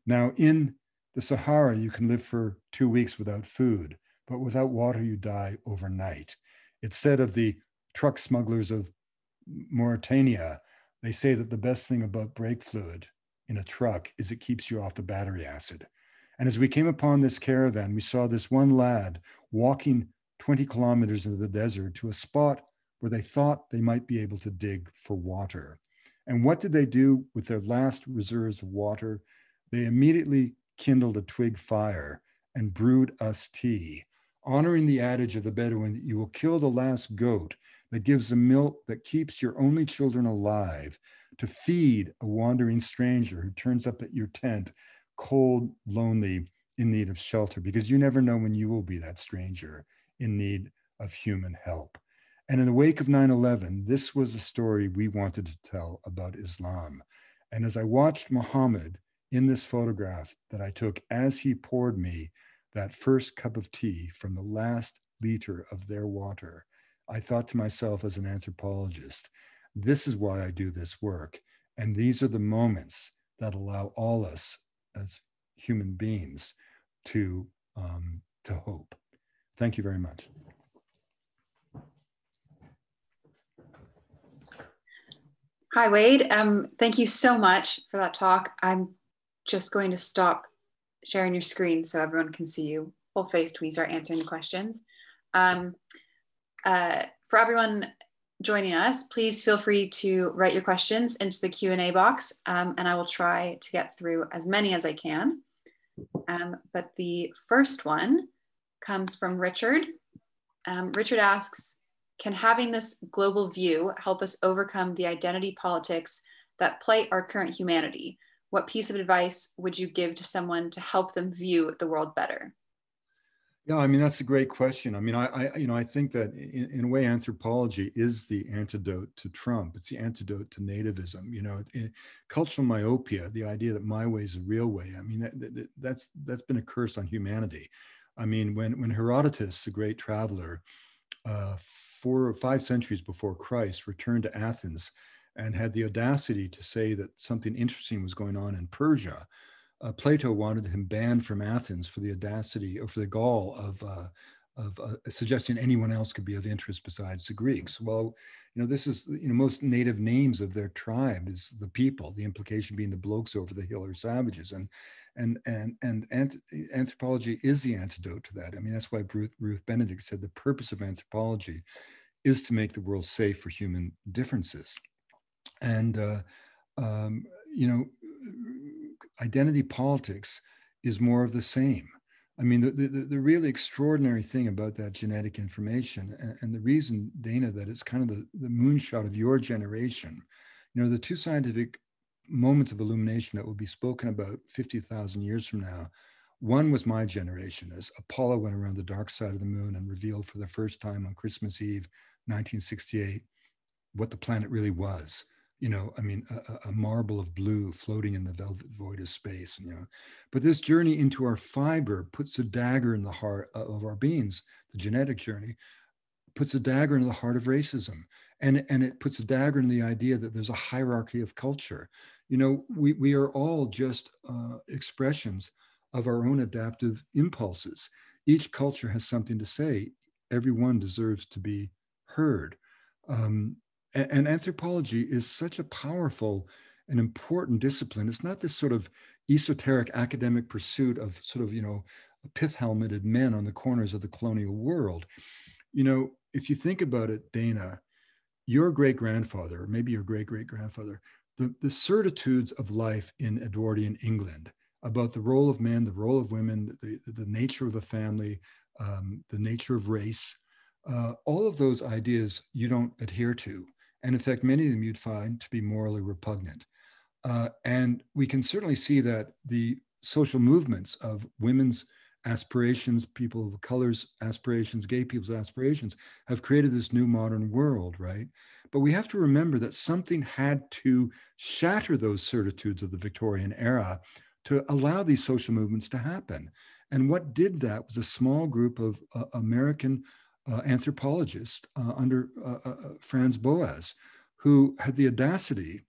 Now, in the Sahara, you can live for two weeks without food, but without water, you die overnight. It's said of the truck smugglers of Mauritania, they say that the best thing about brake fluid in a truck is it keeps you off the battery acid. And as we came upon this caravan, we saw this one lad walking 20 kilometers into the desert to a spot where they thought they might be able to dig for water. And what did they do with their last reserves of water? They immediately kindled a twig fire and brewed us tea, honoring the adage of the Bedouin that you will kill the last goat that gives the milk that keeps your only children alive to feed a wandering stranger who turns up at your tent, cold, lonely, in need of shelter, because you never know when you will be that stranger in need of human help. And in the wake of 9 11, this was a story we wanted to tell about Islam. And as I watched Muhammad in this photograph that I took as he poured me that first cup of tea from the last liter of their water, I thought to myself as an anthropologist, this is why I do this work. And these are the moments that allow all us as human beings to, um, to hope. Thank you very much. Hi, Wade. Um, thank you so much for that talk. I'm just going to stop sharing your screen so everyone can see you full faced when you start answering the questions. Um, uh, for everyone joining us, please feel free to write your questions into the Q&A box um, and I will try to get through as many as I can. Um, but the first one comes from Richard. Um, Richard asks, can having this global view help us overcome the identity politics that plague our current humanity? What piece of advice would you give to someone to help them view the world better? Yeah, I mean that's a great question. I mean, I, I you know, I think that in, in, a way, anthropology is the antidote to Trump. It's the antidote to nativism. You know, cultural myopia, the idea that my way is the real way. I mean, that, that, that's that's been a curse on humanity. I mean, when when Herodotus, the great traveler, uh, four or five centuries before Christ, returned to Athens and had the audacity to say that something interesting was going on in Persia. Uh, Plato wanted him banned from Athens for the audacity or for the gall of, uh, of uh, suggesting anyone else could be of interest besides the Greeks. Well, you know, this is, you know, most native names of their tribe is the people, the implication being the blokes over the hill or savages. And and and and anthropology is the antidote to that. I mean, that's why Ruth, Ruth Benedict said the purpose of anthropology is to make the world safe for human differences. And uh, um, you know, identity politics is more of the same. I mean, the, the, the, really extraordinary thing about that genetic information, and, and, the reason, Dana, that it's kind of the, the moonshot of your generation, you know, the two scientific moments of illumination that will be spoken about 50,000 years from now. One was my generation as Apollo went around the dark side of the moon and revealed for the first time on Christmas Eve, 1968, what the planet really was. You know, I mean, a, a marble of blue floating in the velvet void of space. You know, but this journey into our fiber puts a dagger in the heart of our beings. The genetic journey puts a dagger into the heart of racism and and it puts a dagger in the idea that there's a hierarchy of culture you know we we are all just uh, expressions of our own adaptive impulses each culture has something to say everyone deserves to be heard um, and, anthropology is such a powerful and important discipline it's not this sort of esoteric academic pursuit of sort of, you know, pith helmeted men on the corners of the colonial world. You know, if you think about it, Dana, your great grandfather, maybe your great great grandfather, the, the certitudes of life in Edwardian England about the role of men, the role of women, the, the nature of a family, um, the nature of race, uh, all of those ideas you don't adhere to. And in fact, many of them you'd find to be morally repugnant. Uh, and we can certainly see that the social movements of women's aspirations, people of color's aspirations, gay people's aspirations have created this new modern world, right? But we have to remember that something had to shatter those certitudes of the Victorian era to allow these social movements to happen. And what did that was a small group of uh, American uh, anthropologists uh, under uh, Franz Boas, who had the audacity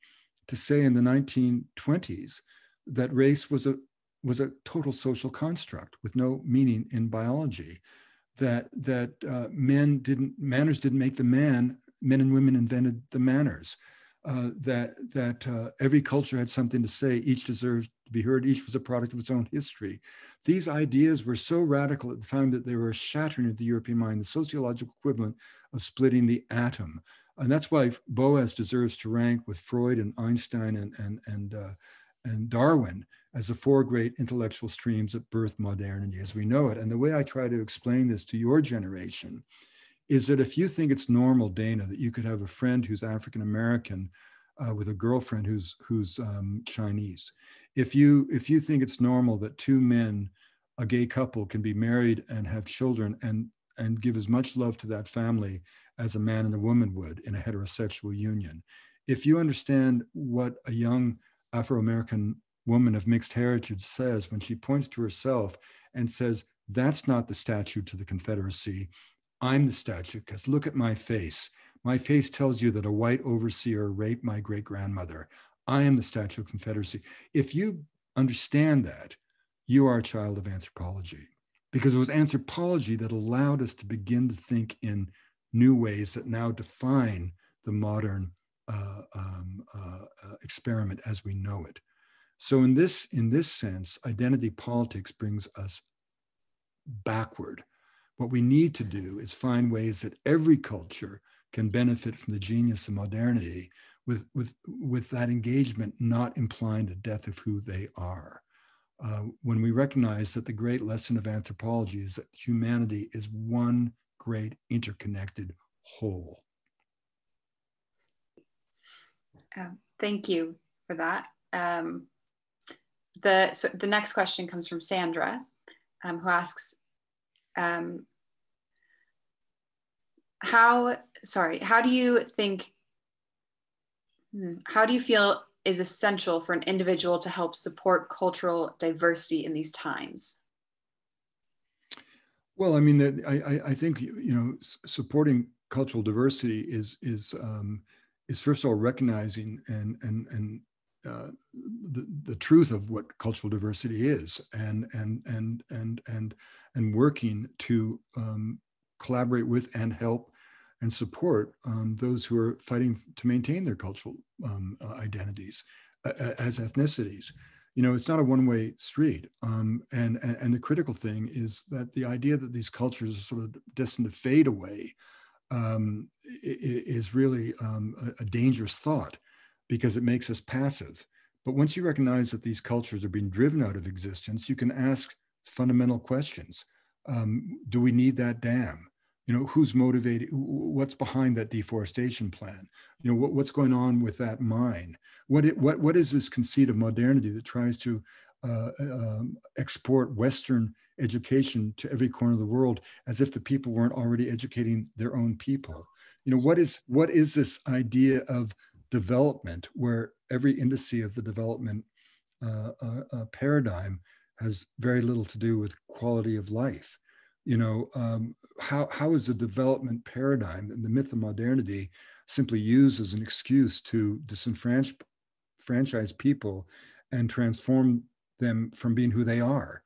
to say in the 1920s that race was a was a total social construct with no meaning in biology that that uh, men didn't manners didn't make the man men and women invented the manners uh, that that uh, every culture had something to say each deserves to be heard. Each was a product of its own history. These ideas were so radical at the time that they were a shattering of the european mind the sociological equivalent of splitting the atom. And that's why boas deserves to rank with freud and einstein and and and uh, and darwin as the four great intellectual streams that birthed modernity as we know it. And the way I try to explain this to your generation is that if you think it's normal, Dana, that you could have a friend who's African American uh, with a girlfriend who's who's um, Chinese, if you if you think it's normal that two men, a gay couple, can be married and have children and and give as much love to that family as a man and a woman would in a heterosexual union, if you understand what a young Afro American woman of mixed heritage says when she points to herself and says, That's not the statue to the Confederacy. I'm the statue because look at my face. My face tells you that a white overseer raped my great grandmother. I am the statue of Confederacy. If you understand that, you are a child of anthropology because it was anthropology that allowed us to begin to think in new ways that now define the modern uh, um, uh, uh, experiment as we know it. So in this in this sense, identity politics brings us backward. What we need to do is find ways that every culture can benefit from the genius of modernity with, with, with that engagement not implying the death of who they are. Uh, when we recognize that the great lesson of anthropology is that humanity is one great interconnected whole. Um, thank you for that. Um, the, so the next question comes from Sandra, um, who asks, um, how, sorry, how do you think, hmm, how do you feel is essential for an individual to help support cultural diversity in these times? Well, I mean, I, I think, you know, supporting cultural diversity is, is, um, is first of all recognizing and, and, and uh, the, the truth of what cultural diversity is and and and and and and working to um, collaborate with and help and support um, those who are fighting to maintain their cultural um, uh, identities uh, as ethnicities you know it's not a one-way street um, and, and, and the critical thing is that the idea that these cultures are sort of destined to fade away um, is really um, a, a, dangerous thought because it makes us passive. But once you recognize that these cultures are being driven out of existence, you can ask fundamental questions. Um, do we need that dam? You know, who's motivated? What's behind that deforestation plan? You know, what, what's going on with that mine? What, it, what, what is this conceit of modernity that tries to uh, um, export Western education to every corner of the world as if the people weren't already educating their own people? You know, what is, what is this idea of development where every indice of the development uh, uh, uh, paradigm has very little to do with quality of life. You know, um, how, how is the development paradigm and the myth of modernity simply used as an excuse to disenfranchise people and transform them from being who they are,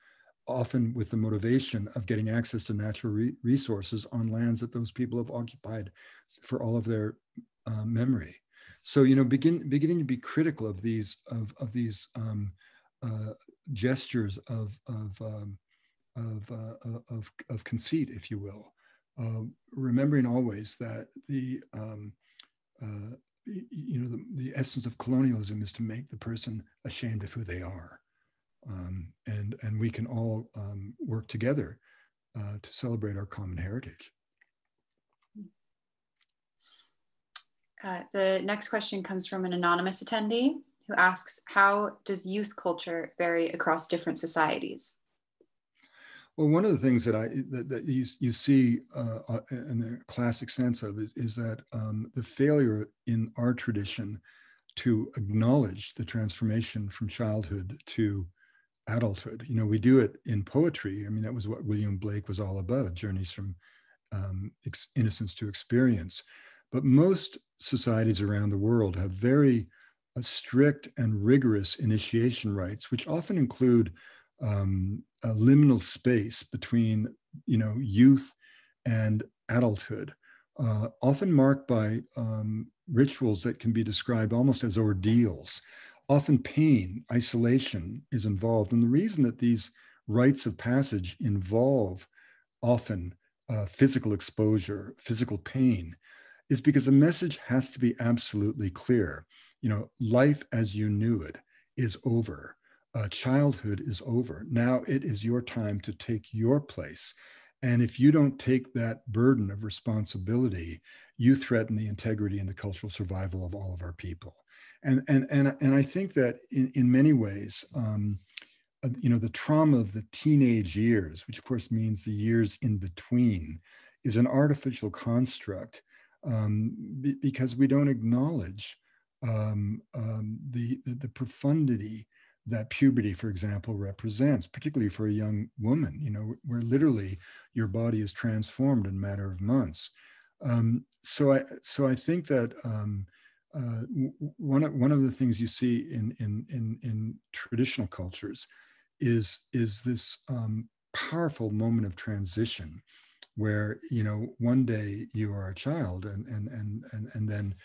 often with the motivation of getting access to natural re resources on lands that those people have occupied for all of their uh, memory. So you know, begin beginning to be critical of these of of these um, uh, gestures of, of, um, of, uh, of, of, conceit, if you will. Uh, remembering always that the, um, uh, you know, the, the, essence of colonialism is to make the person ashamed of who they are. Um, and, and we can all um, work together uh, to celebrate our common heritage. Uh, the next question comes from an anonymous attendee who asks, how does youth culture vary across different societies? Well, one of the things that I that, that you, you see uh, uh in the classic sense of is, is that um, the failure in our tradition to acknowledge the transformation from childhood to adulthood. You know, we do it in poetry. I mean, that was what William Blake was all about: journeys from um, innocence to experience. But most societies around the world have very uh, strict and rigorous initiation rites, which often include um, a liminal space between, you know, youth and adulthood, uh, often marked by um, rituals that can be described almost as ordeals. Often pain, isolation is involved. And the reason that these rites of passage involve often uh, physical exposure, physical pain, is because the message has to be absolutely clear. You know, life as you knew it is over. Uh, childhood is over. Now it is your time to take your place. And if you don't take that burden of responsibility, you threaten the integrity and the cultural survival of all of our people. And, and, and, and I think that in, in many ways, um, uh, you know, the trauma of the teenage years, which of course means the years in between, is an artificial construct um, because we don't acknowledge um, um, the, the, the profundity that puberty, for example, represents, particularly for a young woman, you know, where literally your body is transformed in a matter of months. Um, so I so I think that um, uh, one of one of the things you see in in in, in traditional cultures is is this um, powerful moment of transition where you know one day you are a child and and and and, and then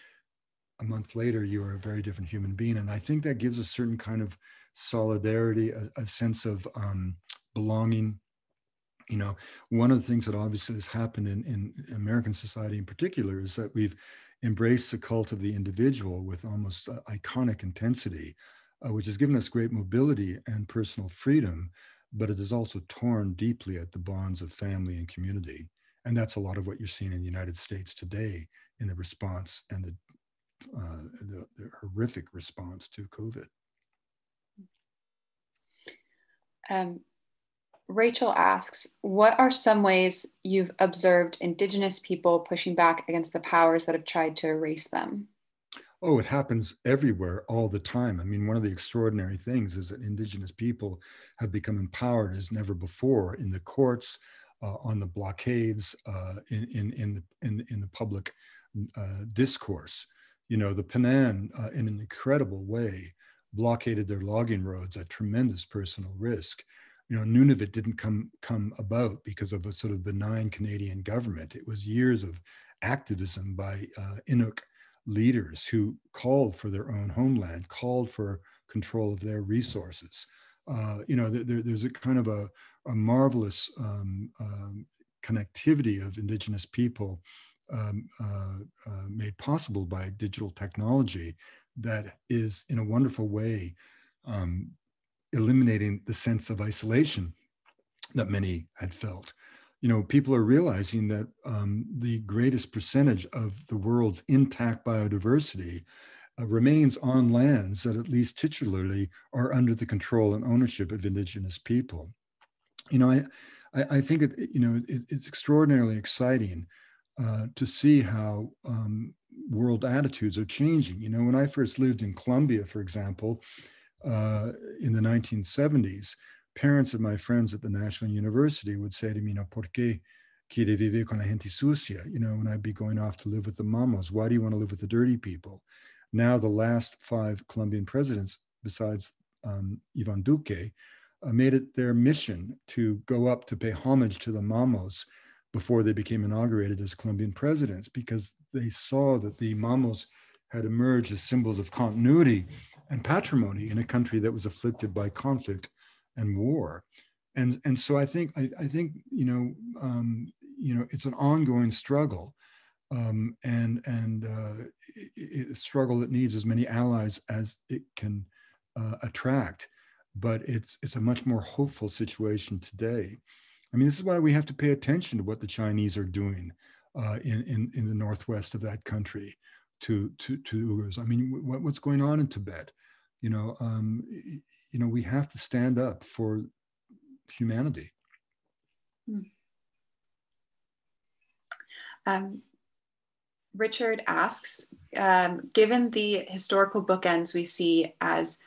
a month later you are a very different human being and i think that gives a certain kind of solidarity a, a sense of um, belonging you know one of the things that obviously has happened in, in american society in particular is that we've embraced the cult of the individual with almost uh, iconic intensity uh, which has given us great mobility and personal freedom but it has also torn deeply at the bonds of family and community. And that's a lot of what you're seeing in the United States today in the response and the, uh, the, the horrific response to COVID. Um, Rachel asks, what are some ways you've observed Indigenous people pushing back against the powers that have tried to erase them? Oh, it happens everywhere all the time. I mean, one of the extraordinary things is that Indigenous people have become empowered as never before in the courts, uh, on the blockades, uh, in, in, in, the, in, in the public uh, discourse. You know, the Penan, uh, in an incredible way, blockaded their logging roads at tremendous personal risk. You know, Nunavut didn't come, come about because of a sort of benign Canadian government. It was years of activism by uh, Inuk leaders who called for their own homeland, called for control of their resources. Uh, you know, there, there's a kind of a, a marvelous um, um, connectivity of indigenous people um, uh, uh, made possible by digital technology that is in a wonderful way um, eliminating the sense of isolation that many had felt you know, people are realizing that um, the greatest percentage of the world's intact biodiversity uh, remains on lands that at least titularly are under the control and ownership of indigenous people. You know, I, I, I think it, you know, it, it's extraordinarily exciting uh, to see how um, world attitudes are changing. You know, when I first lived in Colombia, for example, uh, in the 1970s, parents of my friends at the National University would say to me, no, ¿por qué quiere vivir con la gente sucia? You know, when I'd be going off to live with the mamos, why do you want to live with the dirty people? Now, the last five Colombian presidents, besides um, Ivan Duque, uh, made it their mission to go up to pay homage to the mamos before they became inaugurated as Colombian presidents because they saw that the mamos had emerged as symbols of continuity and patrimony in a country that was afflicted by conflict and war. And, and so I think, I, I think, you know, um, you know, it's an ongoing struggle um, and, and uh, it, a struggle that needs as many allies as it can uh, attract. But it's, it's a much more hopeful situation today. I mean, this is why we have to pay attention to what the Chinese are doing uh, in, in, in the northwest of that country to, to, to Uyghurs. I mean, what, what's going on in Tibet? You know, um, you know, we have to stand up for humanity. Hmm. Um, Richard asks, um, given the historical bookends we see as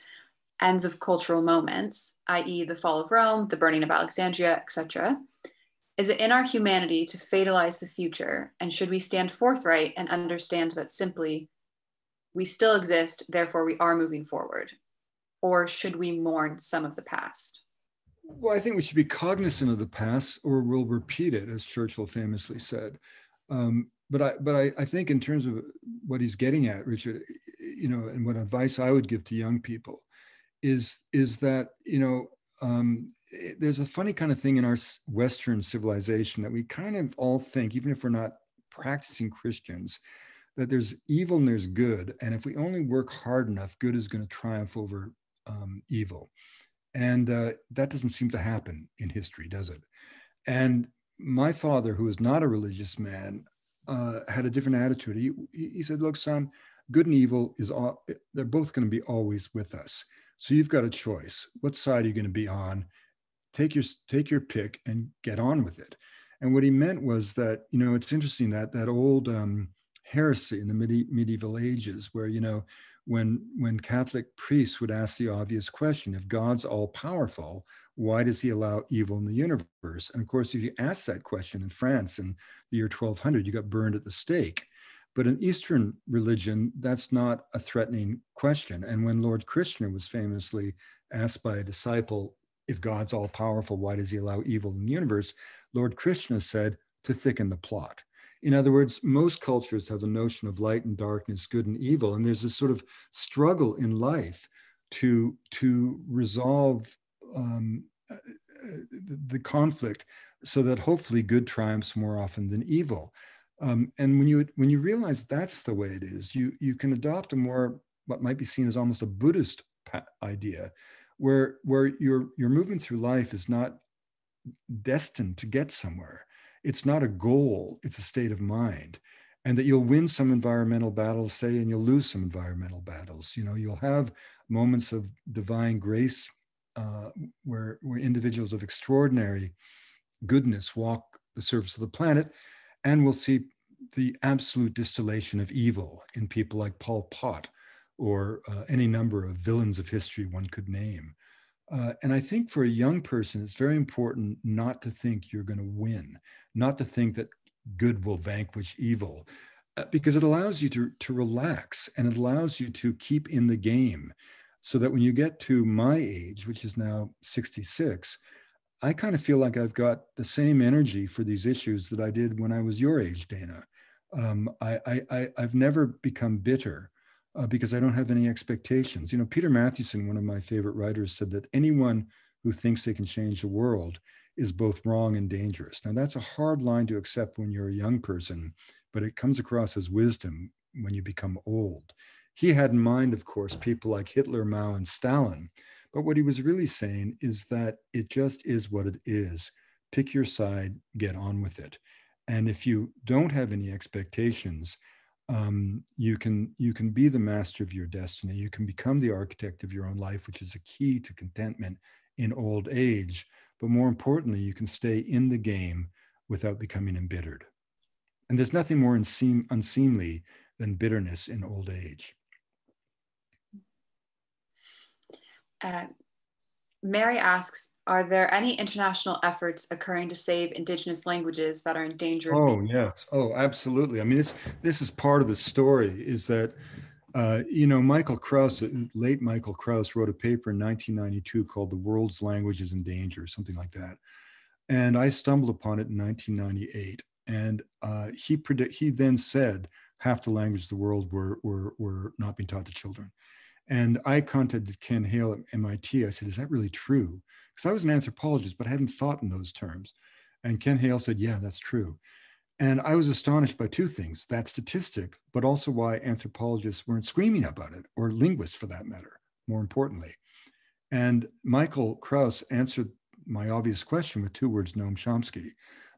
ends of cultural moments, i.e., the fall of Rome, the burning of Alexandria, etc., is it in our humanity to fatalize the future? And should we stand forthright and understand that simply we still exist, therefore we are moving forward? Or should we mourn some of the past? Well, I think we should be cognizant of the past or we'll repeat it, as Churchill famously said. Um, but I, but I, I think in terms of what he's getting at, Richard, you know, and what advice I would give to young people is, is that, you know, um, there's a funny kind of thing in our Western civilization that we kind of all think, even if we're not practicing Christians, that there's evil and there's good. And if we only work hard enough, good is going to triumph over um, evil. And uh, that doesn't seem to happen in history, does it? And my father, who was not a religious man, uh, had a different attitude. He, he said, Look, son, good and evil is all, they're both going to be always with us. So you've got a choice. What side are you going to be on? take your take your pick and get on with it and what he meant was that you know it's interesting that that old um, heresy in the medi- medieval ages where you know when when catholic priests would ask the obvious question if god's all powerful why does he allow evil in the universe and of course if you ask that question in france in the year 1200 you got burned at the stake but in eastern religion that's not a threatening question and when lord krishna was famously asked by a disciple if God's all powerful, why does he allow evil in the universe? Lord Krishna said to thicken the plot. In other words, most cultures have a notion of light and darkness, good and evil, and there's a sort of struggle in life to to resolve um, uh, the, the conflict so that hopefully good triumphs more often than evil. Um, and when you when you realize that's the way it is, you you can adopt a more what might be seen as almost a Buddhist idea where where your your movement through life is not destined to get somewhere. It's not a goal it's a state of mind. And that you'll win some environmental battles say and you'll lose some environmental battles. You know you'll have moments of divine grace uh, where where individuals of extraordinary goodness walk the surface of the planet and we'll see the absolute distillation of evil in people like Pol Pot or uh, any number of villains of history one could name. Uh, and I think for a young person, it's very important not to think you're going to win, not to think that good will vanquish evil, uh, because it allows you to, to relax and it allows you to keep in the game. So that when you get to my age, which is now 66, I kind of feel like I've got the same energy for these issues that I did when I was your age, Dana. Um, I, I, I've never become bitter uh, because I don't have any expectations. You know, Peter Matthiessen, one of my favorite writers, said that anyone who thinks they can change the world is both wrong and dangerous. Now, that's a hard line to accept when you're a young person, but it comes across as wisdom when you become old. He had in mind, of course, people like Hitler, Mao, and Stalin. But what he was really saying is that it just is what it is. Pick your side, get on with it. And if you don't have any expectations, um, you can you can be the master of your destiny you can become the architect of your own life which is a key to contentment in old age but more importantly you can stay in the game without becoming embittered and there's nothing more unseem, unseemly than bitterness in old age uh, Mary asks, are there any international efforts occurring to save indigenous languages that are in danger? Oh yes, oh absolutely. I mean, this this is part of the story. Is that uh, you know Michael Krauss, uh, late Michael Krauss, wrote a paper in 1992 called "The World's Languages in Danger," something like that, and I stumbled upon it in 1998. And uh, he predict he then said half the languages of the world were were were not being taught to children And I contacted Ken Hale at MIT. I said, Is that really true? Because I was an anthropologist, but I hadn't thought in those terms. And Ken Hale said, Yeah, that's true. And I was astonished by two things that statistic, but also why anthropologists weren't screaming about it, or linguists for that matter, more importantly. And Michael Krauss answered my obvious question with two words Noam Chomsky.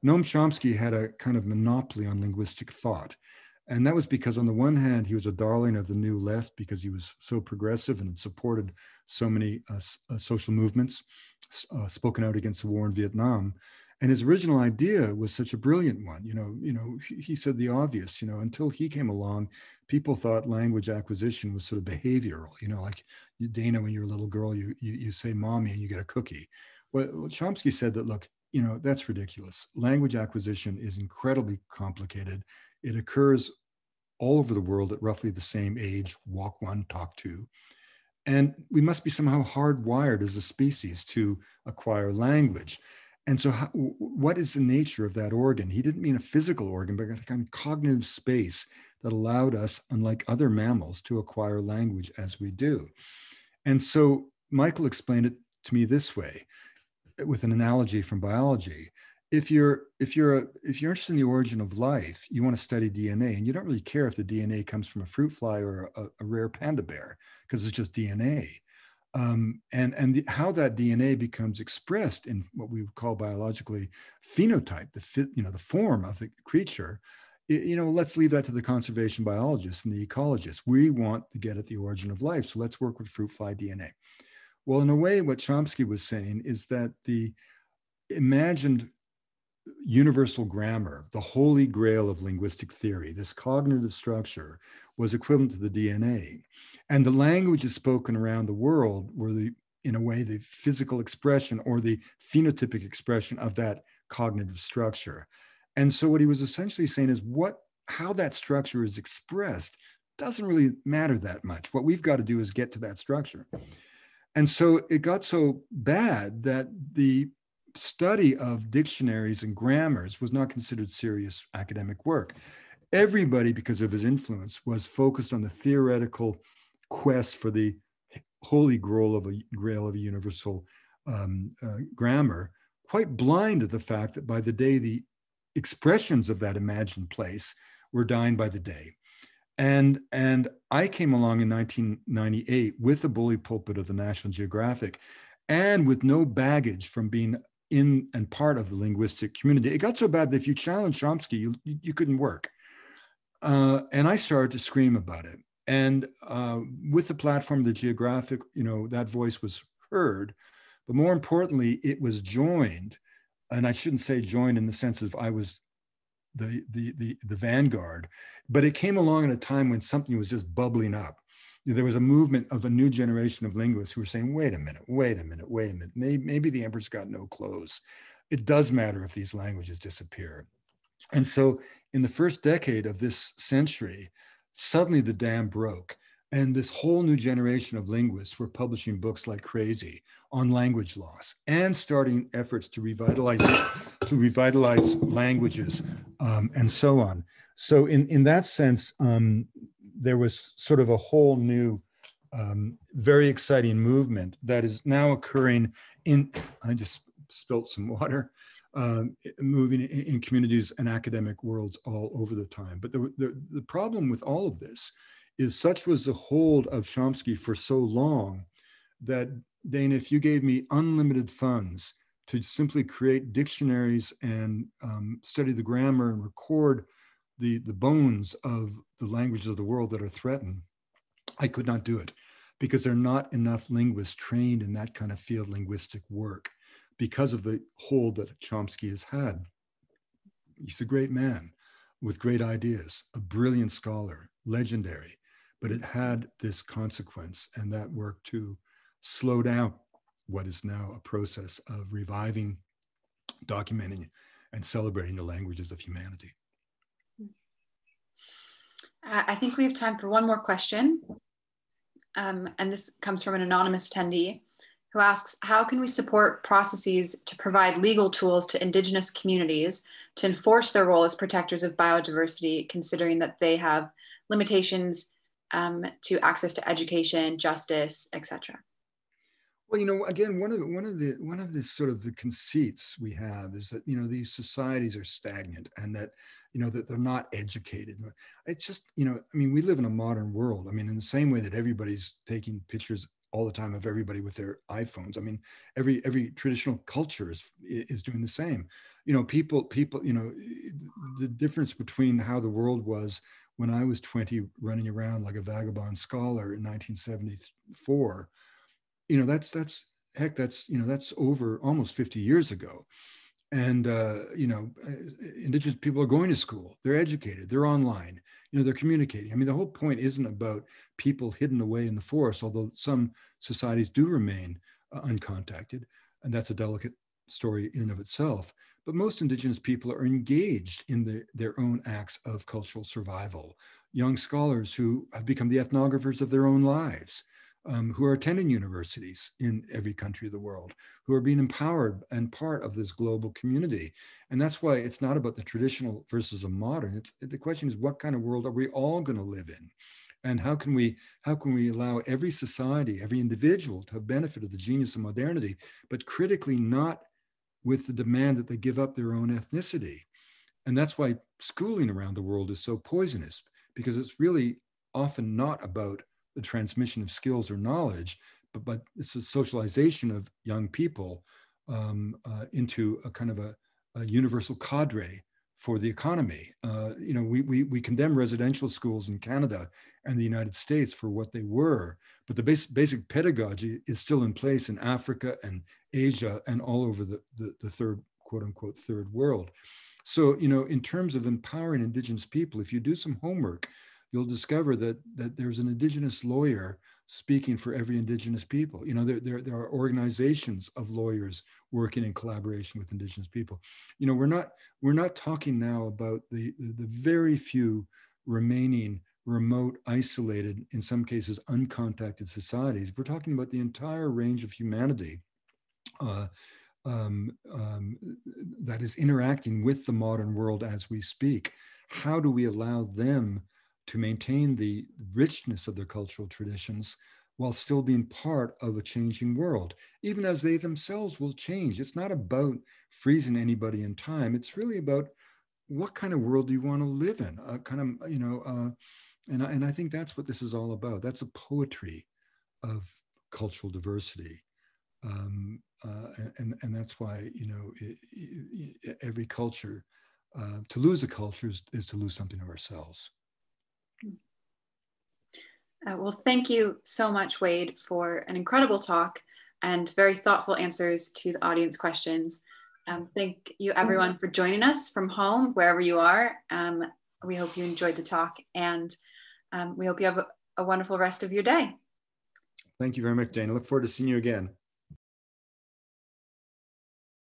Noam Chomsky had a kind of monopoly on linguistic thought. And that was because, on the one hand, he was a darling of the new left because he was so progressive and supported so many uh, uh, social movements, uh, spoken out against the war in Vietnam. And his original idea was such a brilliant one. You know, you know, he, said the obvious. You know, until he came along, people thought language acquisition was sort of behavioral. You know, like Dana, when you're a little girl, you, you you say "mommy" and you get a cookie. Well, Chomsky said that look, you know, that's ridiculous. Language acquisition is incredibly complicated. It occurs all over the world at roughly the same age walk one, talk two. And we must be somehow hardwired as a species to acquire language. And so, how, what is the nature of that organ? He didn't mean a physical organ, but a kind of cognitive space that allowed us, unlike other mammals, to acquire language as we do. And so, Michael explained it to me this way with an analogy from biology if you're if you're a, if you're interested in the origin of life, you want to study DNA, and you don't really care if the DNA comes from a fruit fly or a, a rare panda bear because it's just DNA. Um, and and the, how that DNA becomes expressed in what we would call biologically phenotype, the fit, you know the form of the creature. It, you know, let's leave that to the conservation biologists and the ecologists. We want to get at the origin of life, so let's work with fruit fly DNA. Well, in a way, what Chomsky was saying is that the imagined universal grammar, the holy grail of linguistic theory, this cognitive structure was equivalent to the DNA. And the languages spoken around the world were the, in a way, the physical expression or the phenotypic expression of that cognitive structure. And so what he was essentially saying is what how that structure is expressed doesn't really matter that much. What we've got to do is get to that structure. And so it got so bad that the study of dictionaries and grammars was not considered serious academic work. Everybody, because of his influence, was focused on the theoretical quest for the holy grail of a grail of a universal um, uh, grammar, quite blind to the fact that by the day the expressions of that imagined place were dying by the day. And, and I came along in 1998 with the bully pulpit of the National Geographic and with no baggage from being in and part of the linguistic community. It got so bad that if you challenged Chomsky, you, you couldn't work. Uh, and I started to scream about it. And uh, with the platform, the geographic, you know, that voice was heard. But more importantly, it was joined. And I shouldn't say joined in the sense of I was the, the, the, the vanguard, but it came along at a time when something was just bubbling up there was a movement of a new generation of linguists who were saying, wait a minute, wait a minute, wait a minute. Maybe, maybe the emperor's got no clothes. It does matter if these languages disappear. And so in the first decade of this century, suddenly the dam broke. And this whole new generation of linguists were publishing books like crazy on language loss and starting efforts to revitalize to revitalize languages um, and so on. So in, in that sense, um, there was sort of a whole new, um, very exciting movement that is now occurring in, I just spilt some water, um, moving in, in, communities and academic worlds all over the time. But the, the, the problem with all of this is such was the hold of Chomsky for so long that Dana, if you gave me unlimited funds to simply create dictionaries and um, study the grammar and record the, the bones of the languages of the world that are threatened, I could not do it because there are not enough linguists trained in that kind of field linguistic work because of the hold that Chomsky has had. He's a great man with great ideas, a brilliant scholar, legendary, but it had this consequence and that work to slow down what is now a process of reviving, documenting, and celebrating the languages of humanity. I think we have time for one more question. Um, and this comes from an anonymous attendee who asks, how can we support processes to provide legal tools to indigenous communities to enforce their role as protectors of biodiversity, considering that they have limitations um, to access to education, justice, etc. Well, you know, again, one of the, one of the one of the sort of the conceits we have is that you know these societies are stagnant and that you know that they're not educated. It's just you know, I mean, we live in a modern world. I mean, in the same way that everybody's taking pictures all the time of everybody with their iPhones. I mean, every every traditional culture is is doing the same. You know, people people you know the difference between how the world was when I was 20 running around like a vagabond scholar in 1974 you know that's that's heck that's you know that's over almost 50 years ago. And uh, you know uh, indigenous people are going to school. They're educated. They're online. You know they're communicating. I mean the whole point isn't about people hidden away in the forest although some societies do remain uh, uncontacted. And that's a delicate story in and of itself but most indigenous people are engaged in the, their own acts of cultural survival young scholars who have become the ethnographers of their own lives um, who are attending universities in every country of the world, who are being empowered and part of this global community. And that's why it's not about the traditional versus a modern. It's the question is what kind of world are we all going to live in? And how can we how can we allow every society, every individual to have benefit of the genius of modernity, but critically not with the demand that they give up their own ethnicity? And that's why schooling around the world is so poisonous, because it's really often not about the transmission of skills or knowledge, but, but it's a socialization of young people um, uh, into a kind of a, a, universal cadre for the economy. Uh, you know, we, we, we condemn residential schools in Canada and the United States for what they were, but the base, basic pedagogy is still in place in Africa and Asia and all over the, the, the third, quote unquote, third world. So, you know, in terms of empowering Indigenous people, if you do some homework, you'll discover that that there's an indigenous lawyer speaking for every indigenous people. You know, there, there, there are organizations of lawyers working in collaboration with indigenous people. You know, we're not we're not talking now about the the very few remaining remote, isolated, in some cases uncontacted societies. We're talking about the entire range of humanity uh, um, um, that is interacting with the modern world as we speak. How do we allow them to maintain the richness of their cultural traditions while still being part of a changing world, even as they themselves will change. It's not about freezing anybody in time. It's really about what kind of world do you want to live in? A kind of, you know, uh, and, I, and I think that's what this is all about. That's a poetry of cultural diversity. Um, uh, and, and that's why, you know, it, it, every culture, uh, to lose a culture is, is to lose something of ourselves. Uh, well, thank you so much, Wade, for an incredible talk and very thoughtful answers to the audience questions. Um, thank you, everyone, for joining us from home, wherever you are. Um, we hope you enjoyed the talk and um, we hope you have a, a wonderful rest of your day. Thank you very much, Dana. Look forward to seeing you again.